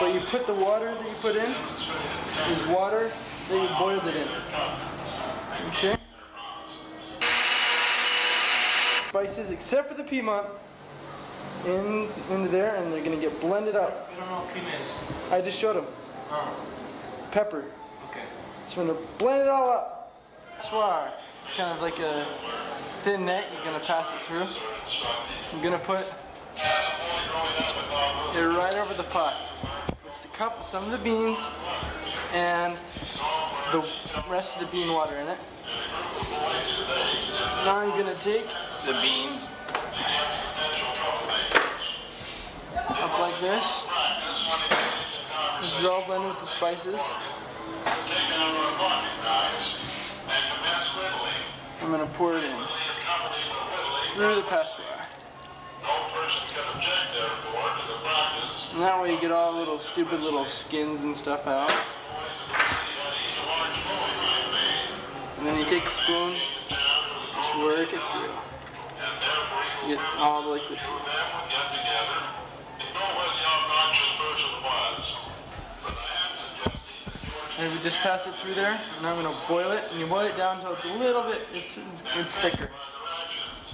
But you put the water that you put in is water that you boiled it in. Okay? Spices, except for the Piedmont, in into there, and they're gonna get blended up. You don't know what is? I just showed them. Oh, Pepper. okay. So I'm gonna blend it all up. Swar. It's kind of like a thin net. You're gonna pass it through. I'm gonna put it right over the pot. It's a cup, of some of the beans, and the rest of the bean water in it. Now I'm gonna take the beans up like this. This is all blended with the spices. I'm gonna pour it in through the pastoir. And that way you get all the little stupid little skins and stuff out. And then you take a spoon, just work it through. Get all the liquid through. And we just passed it through there, and I'm gonna boil it, and you boil it down until it's a little bit, it's, it's, it's thicker.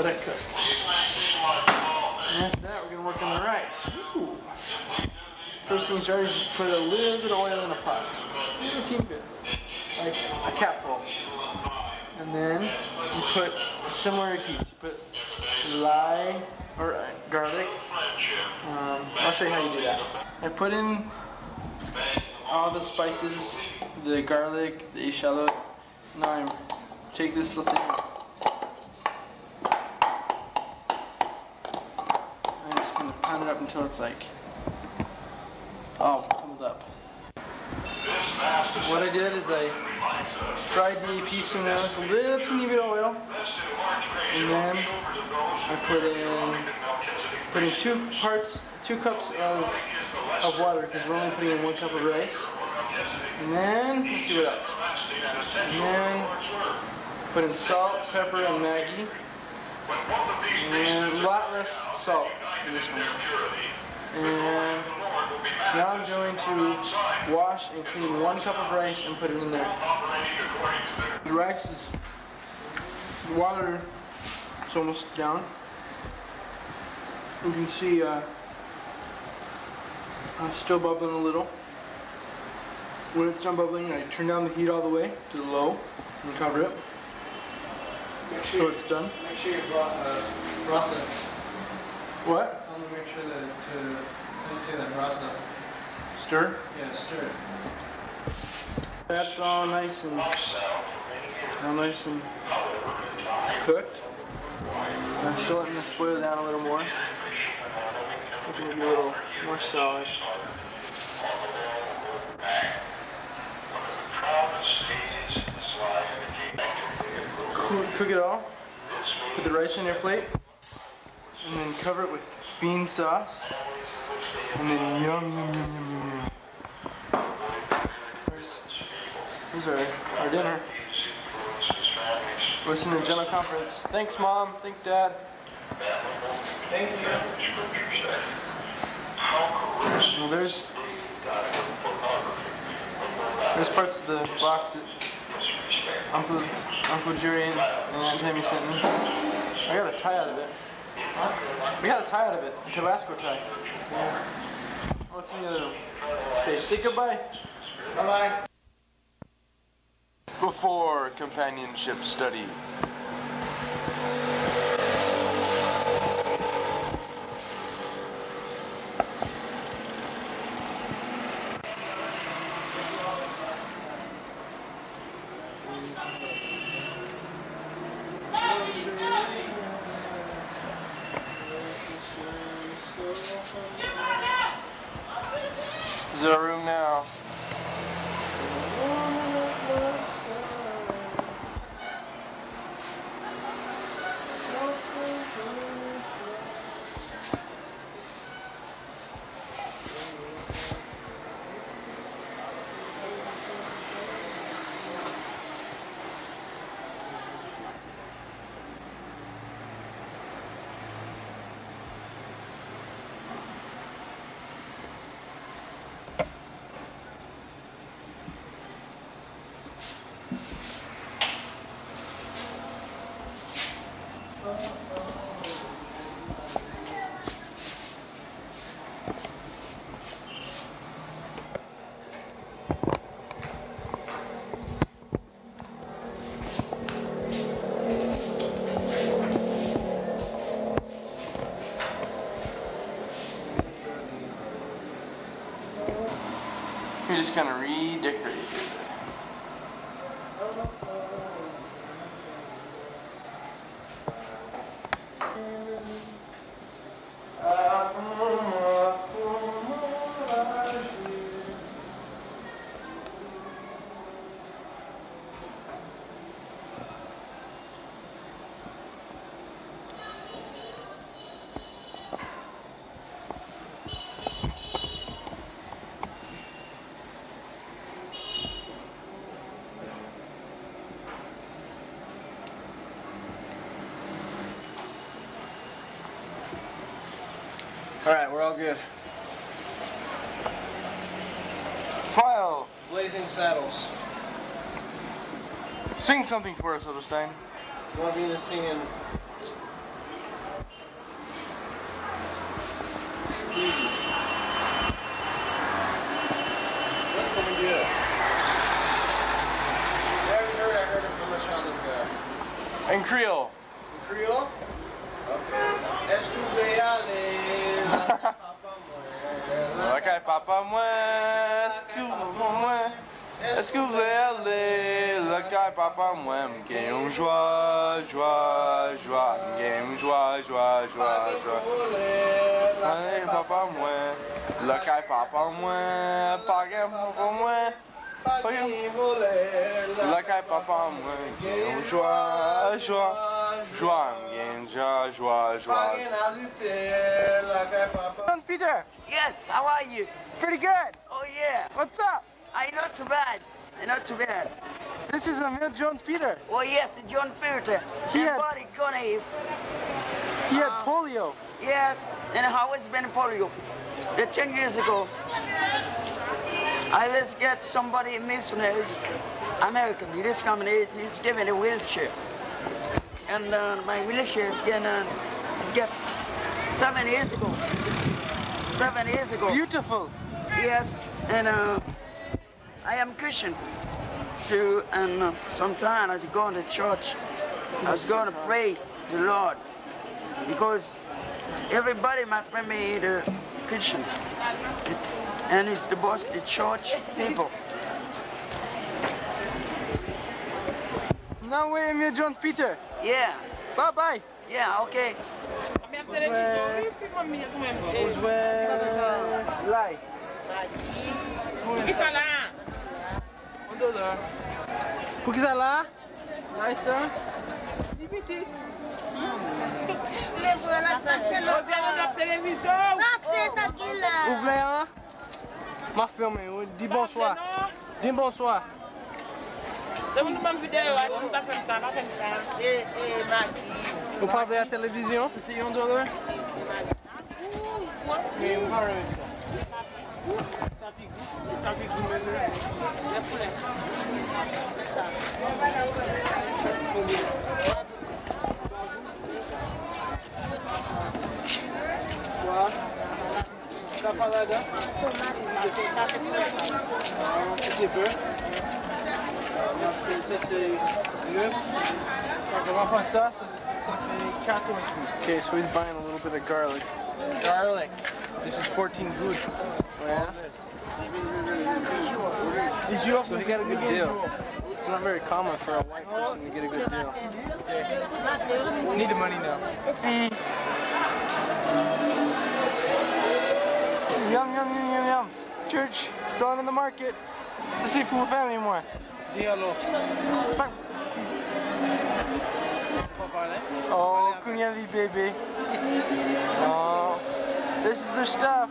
let it cook. And after that, we're gonna work on the rice. Ooh. First thing you start is put a little bit of oil in a pot. A bit. Like a capful. And then you put similar piece. You put lye or uh, garlic. Um, I'll show you how you do that. I put in all the spices, the garlic, the shallot. Now I take this little thing. I'm pound it up until it's like pulled up. What I did is I fried the piece in there with a little teeny bit of oil. And then I put in put in two parts, two cups of, of water because we're only putting in one cup of rice. And then, let's see what else. And then put in salt, pepper, and Maggi. And a lot less salt in this one. And now I'm going to wash and clean one cup of rice and put it in there. The rice is, the water is almost down. You can see uh, I'm still bubbling a little. When it's done bubbling, I turn down the heat all the way to the low and cover it. Make sure, So it's done. make sure you bra- uh, rasa. What? Tell them to make sure that, to, do you say that, rasa? Stir. Yeah, stir. That's all nice and all nice and cooked. I'm still letting this boil down a little more. Maybe a little more solid. Cook cook it all. Put the rice on your plate, and then cover it with bean sauce, and then yum yum yum yum yum. yum. Here's our, our dinner. Listen to general conference. Thanks, Mom. Thanks, Dad. Thank you. Well, there's there's parts of the box that Uncle Uncle Jerry and Aunt Tammy sent me. I got a tie out of it. We got a tie out of it, a Tabasco tie. What's in the other one? Okay, say goodbye. Bye bye. before companionship study. Is there a room now? We just kind of All right, we're all good. Smile! Blazing Saddles. Sing something for us, Elder Stein. You want me to sing in? What can we do? I haven't heard, I heard it from a Charlotte In Creole. In Creole? Okay. Est-ce que vous voulez aller La caille papa moi, est-ce que vous moi, est-ce que vous voulez aller La caille papa moi, m'gagne une joie, joie, joie, m'gagne une joie, joie, joie, joie. Allez papa moi, la caille papa moi, pas gagne papa moi. pas gagne- La caille papa moi, m'gagne une joie, joie, joie, m'gagne joie, joie, joie. Hans Peter. Yes, how are you? Pretty good. Oh yeah. What's up? I not too bad. Not too bad. This is Emil Jones Peter. Oh yes, John Peter. He and had- Buddy Conniff. He had Uh, polio. Yes, and how it's been polio. The ten years ago. I let's get somebody missionaries, American. He just come and he- he's given a wheelchair. And uh, my wheelchair is getting, uh, it's get seven years ago. Seven years ago. Beautiful. Yes, and uh, I am Christian too, and uh, sometimes I was going to church. I was going to pray to the Lord because everybody in my family is a Christian, and it's the boss of the church people. Now we're Emil Jones Peter. Yeah. Bye bye. Yeah. Okay. Lai. Pour qui ça là? Nice, hein? Me voilà passer le télévision. Passez ça qui Vous là. voulez, hein? M'a fermé. oui. Dis bonsoir. Dis bonsoir. Vous parlez à la télévision? C'est un dollar? Mais on parle de ça. Ça fait goût maintenant. Quoi? Ça parle là-dedans? Ça c'est ça ça. Ça c'est peu. Et ça, c'est 9. Donc, on va prendre ça, ça, ça fait 14. Okay, so he's buying a little bit of garlic. Garlic. This is 14 good. Yeah. So he got a good deal. It's not very common for a white person to get a good deal. We need the money now. Yum, yum, yum, yum, yum. Church, selling in the market. Ça, c'est pour famille, moi. Diallo. Ça. Oh, Kunyavi, baby. Oh, this is their stuff.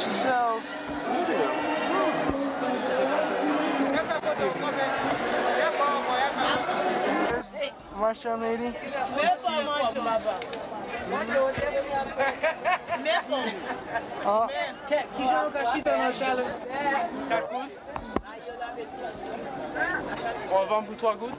What she sells. There's Marshall lady. Oh, qui joue au cachito dans le chalet? Quatre gouttes. On va vendre pour trois gouttes.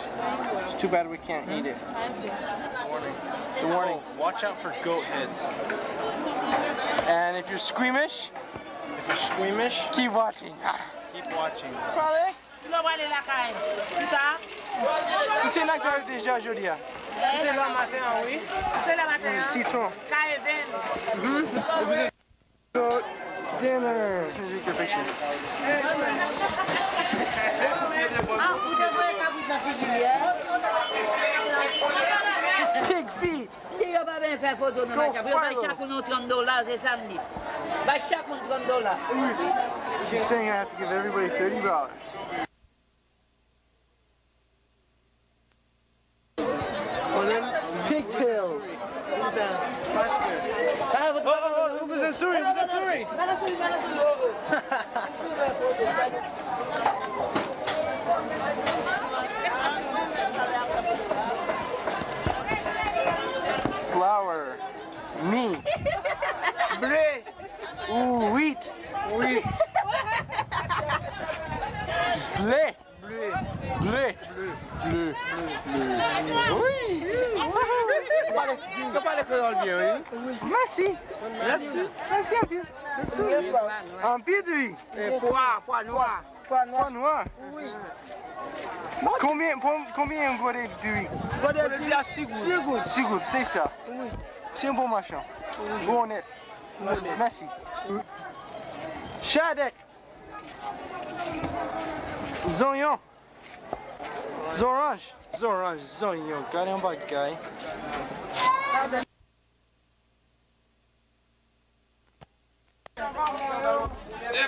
It's too bad we can't eat it. Warning. The warning. Watch out for goat heads. And if you're squeamish, if you're squeamish, keep watching. Keep watching. Probably. Nobody la caille. C'est ça? Tout est déjà aujourd'hui. C'est le matin, oui. C'est le matin. Le citron. Caille vin. Mhm. Goat dinner. Let me take your picture. Pig feet. Qui va bien faire photo dans Go la cabine? Va follow. chaque nous 30 dollars, c'est samedi. Va chaque nous 30 dollars. She's saying I have to give everybody thirty dollars. Well then, pigtails. Who's that? Oh, oh, oh, who's that Suri? Who's that Suri? Flour. Me. Blé. Ooh, wheat. Wheat. Blé. Blé. Blé. Blé. Blé. Oui. Tu parles créole bien, oui? Merci. Merci. Merci un peu. Merci. Un peu riz. Pois, pois noir. Pois noir. Pois noir. Oui. Combien, com- combien un godet de riz? Godet de riz à six gouttes. Six gouttes. Six gouttes, c'est ça. Oui. C'est un bon machin. Bon honnête. Merci. Shadek. Zognon. Zorange. Zorange. Zognon. Gardez un bagaille. Oui? Hey,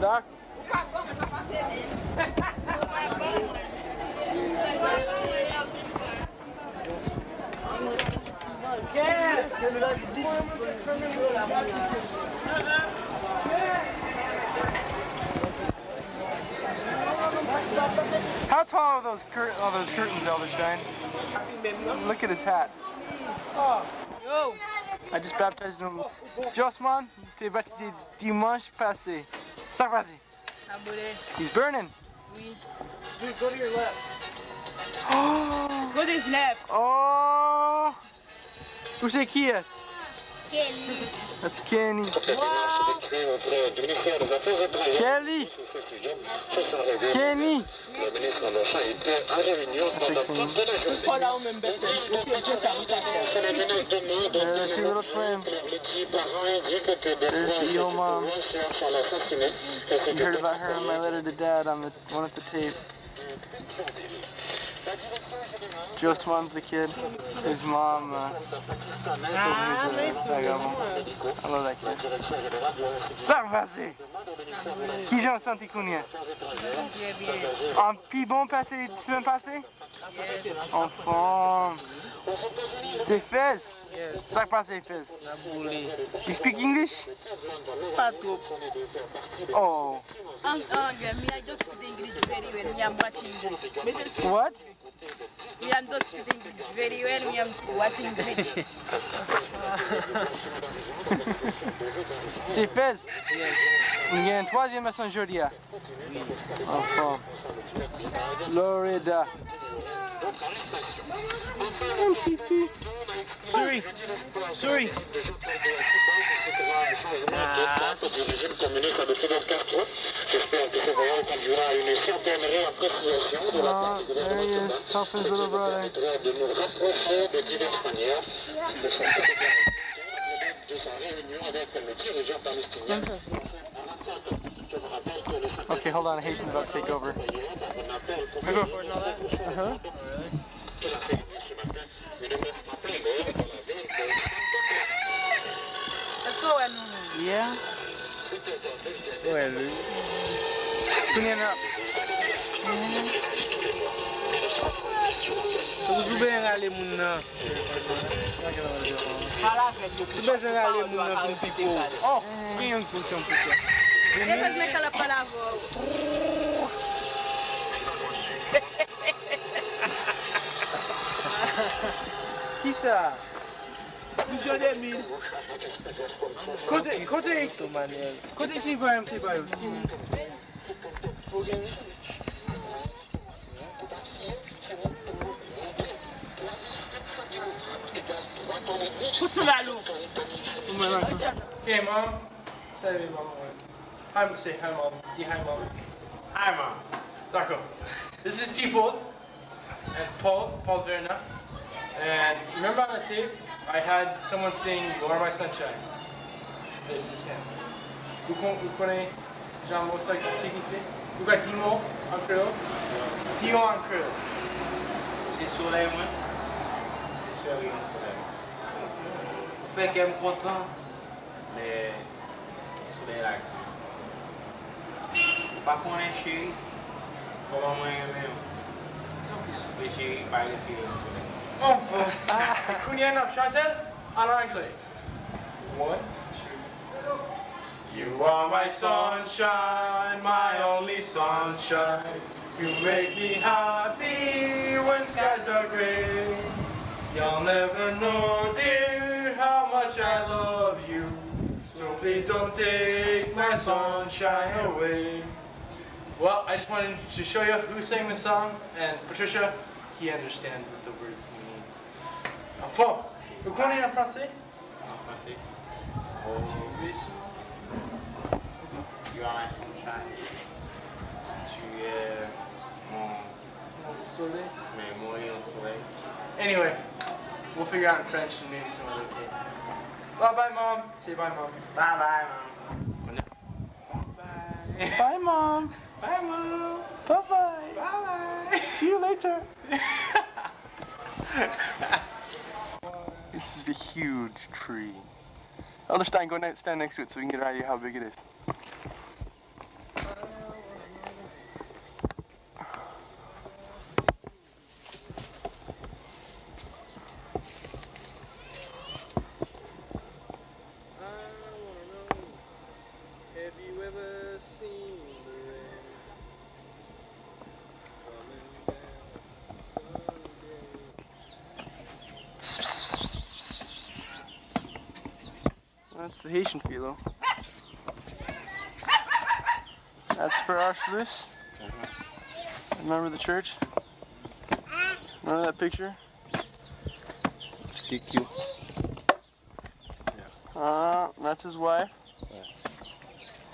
Non. Ou bon. Ou bon. How tall are those cur- are those curtains, Elder Stein? Look at his hat. Yo. I just baptized him. Josman, t'es baptisé dimanche passé. Ça passé. He's burning. Oui. Go to your left. Go to left. Oh. Où c'est qui est? Kelly. That's Kenny. Wow. Kelly. Kenny. There are two little twins. There's the evil mom. You heard about her in my letter to dad on the one at the tape. Joe Swan's the kid. His mom. Uh, Ah, uh. I love that kid. Ça vas-y. Qui j'en senti combien? En puis bon passé, semaine passée? En forme. C'est Fez? Ça passe Fez? You speak English? Pas trop. Oh. Um, yeah, me, I just speak English very well. Me, I'm watching English. What? Me, I'm not speaking English very well. Me, I'm watching English. C'est Fez? Il y a une troisième leçon aujourd'hui. hein? En forme. Loreda. Scientifique. Souris. Souris. du régime communiste de Fidel Castro. J'espère que ce voyage conduira à une certaine réappréciation de la part du There he gouvernement is, helping his little brother. de nous rapprocher de diverses manières de son de sa réunion avec le dirigeant palestinien. Okay, hold on. Haitian's about to take over. Uh-huh. Let's go and Yeah. Ouais, lui. Clean up. Toujou ben rale moun nan. Sou bezen rale moun nan pou pipo. Oh, gen yon kontan pou sa. E fes men kalap pala vò. Ki sa? Koujou de mi. Kote, kote. Kote ti vwa yon te bayo. Kote. T-Boy. Pousse la. Okay, mom. Say mom. Hi, say hi, mom. Say hi, mom. Hi, mom. Taco. This is T-Paul and uh, Paul, Paul Verna. And remember on the tape, I had someone sing "You Are My Sunshine." This is him. Vous con- vous connaissez Jean Most like signifie? Vous got Dimo en créole? Dio en créole. C'est soleil, moi. C'est sérieux, soleil. Fait qu'elle me content, mais soleil là. Pas qu'on est chéri, comment moi même. Donc, il souffle chéri, pas le tirer le soleil. Enfin! Kounien of Chantel en anglais. One, two. You are my sunshine, my only sunshine. You make me happy when skies are gray. You'll never know, dear, how much I love you. So please don't take my sunshine away. Well, I just wanted to show you who sang the song, and Patricia, he understands what the words mean. Enfin, vous connaissez en français? En français. Tu es? You are my sunshine. Tu es mon, Mon soleil. mais mon soleil. Anyway, we'll figure out in French and maybe some other day. Bye bye, mom. Say bye, mom. Bye bye, mom. Bye, Bye, mom. Bye, mom. Bye bye. Bye bye. See you later. this is a huge tree. Elder Stein, go ne- stand next to it so we can get an idea how big it is. Have you ever seen the rain coming down That's the Haitian philo. That's for Archelaus. Remember the church? Remember that picture? Let's kick you. Uh, that's his wife.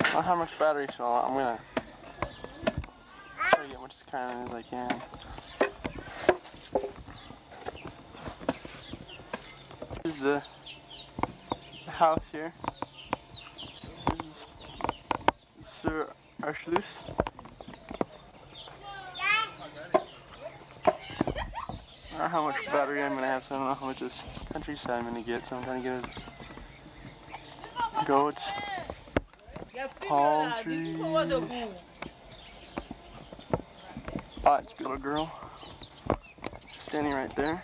I don't have much battery, so I'm gonna try to get much current as I can. This is the, the house here. Sir Arschluss. I don't know how much battery I'm gonna have, so I don't know how much this countryside I'm gonna get, so I'm trying to get goats, palm trees. Ah, it's a little girl standing right there.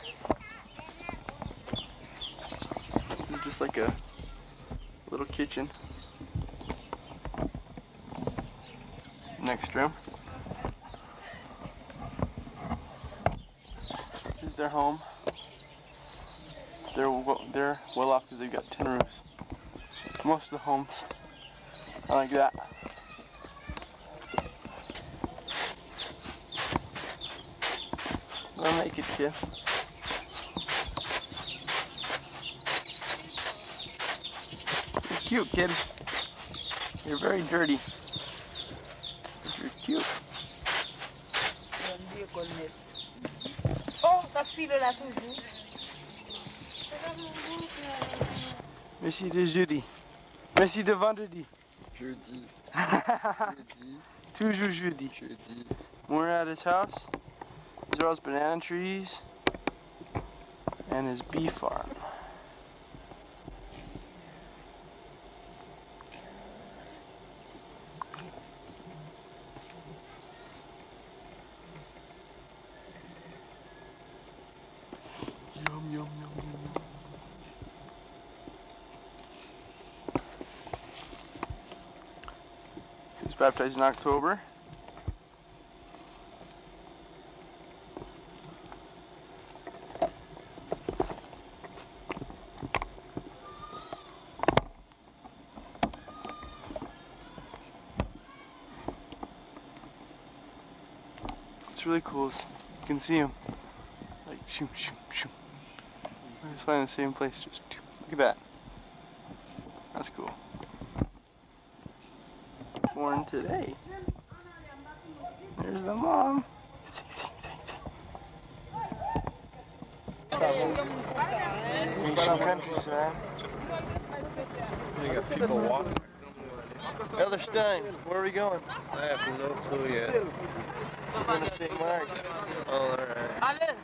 Is just like a kitchen. Next room. This is their home. They're well, they're well off because they've got tin roofs. Most of the homes are like that. Make it kid. Cute, kid. You're very dirty. But you're cute. Oh, ta fille là toujours. Merci de jeudi. Merci de vendredi. Jeudi. Jeudi. Toujours jeudi. Jeudi. We're at his house, these are all his banana trees and his bee farm. Yum, yum, yum, yum, yum. He was baptized in October. It's really cool. You can see him. Like, shoot, shoot, shoot. We're just flying the same place. Just look at that. That's cool. Born today. There's the mom. See, see, see, see. Ancient countryside. You got people walking. Elder Stein, where are we going? I have no clue yet. We're going to St. Marc. Oh, alright. Allez.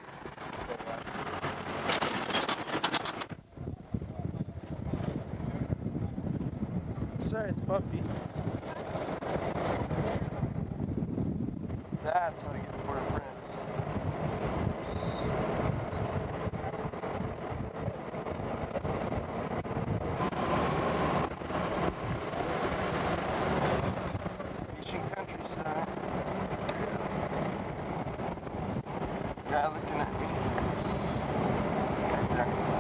Sorry, it's Puppy. That's how to get to Port-au-Prince. Ancient countryside. Guy looking at me. Right there.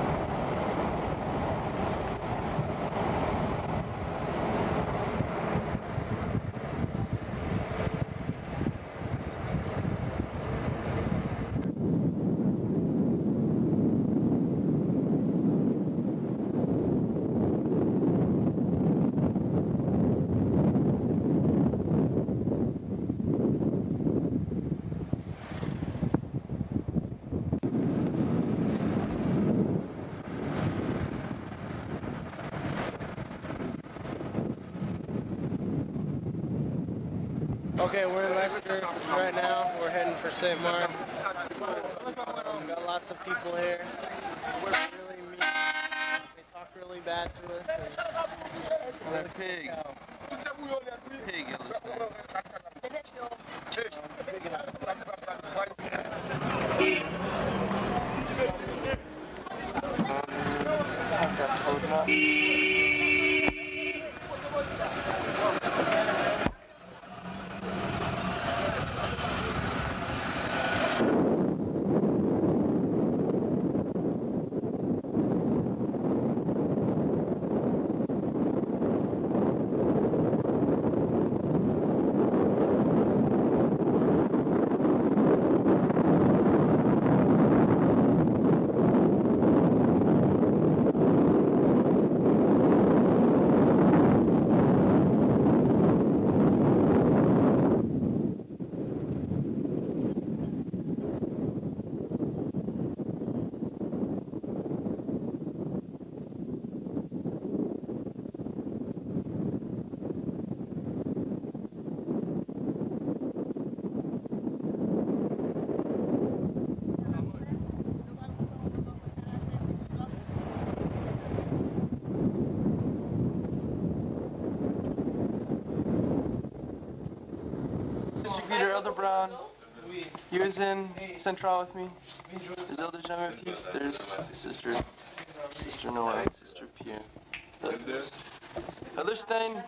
Okay, we're in L'Estère right now. We're heading for St. Marc. Um, got lots of people here. Really mean. They talk really bad to us. They're pig. Brown, he was in Central with me. His elder Jean Baptiste, there's sister, sister Noah, sister Pierre. Elder Stein,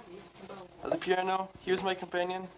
other piano, he was my companion.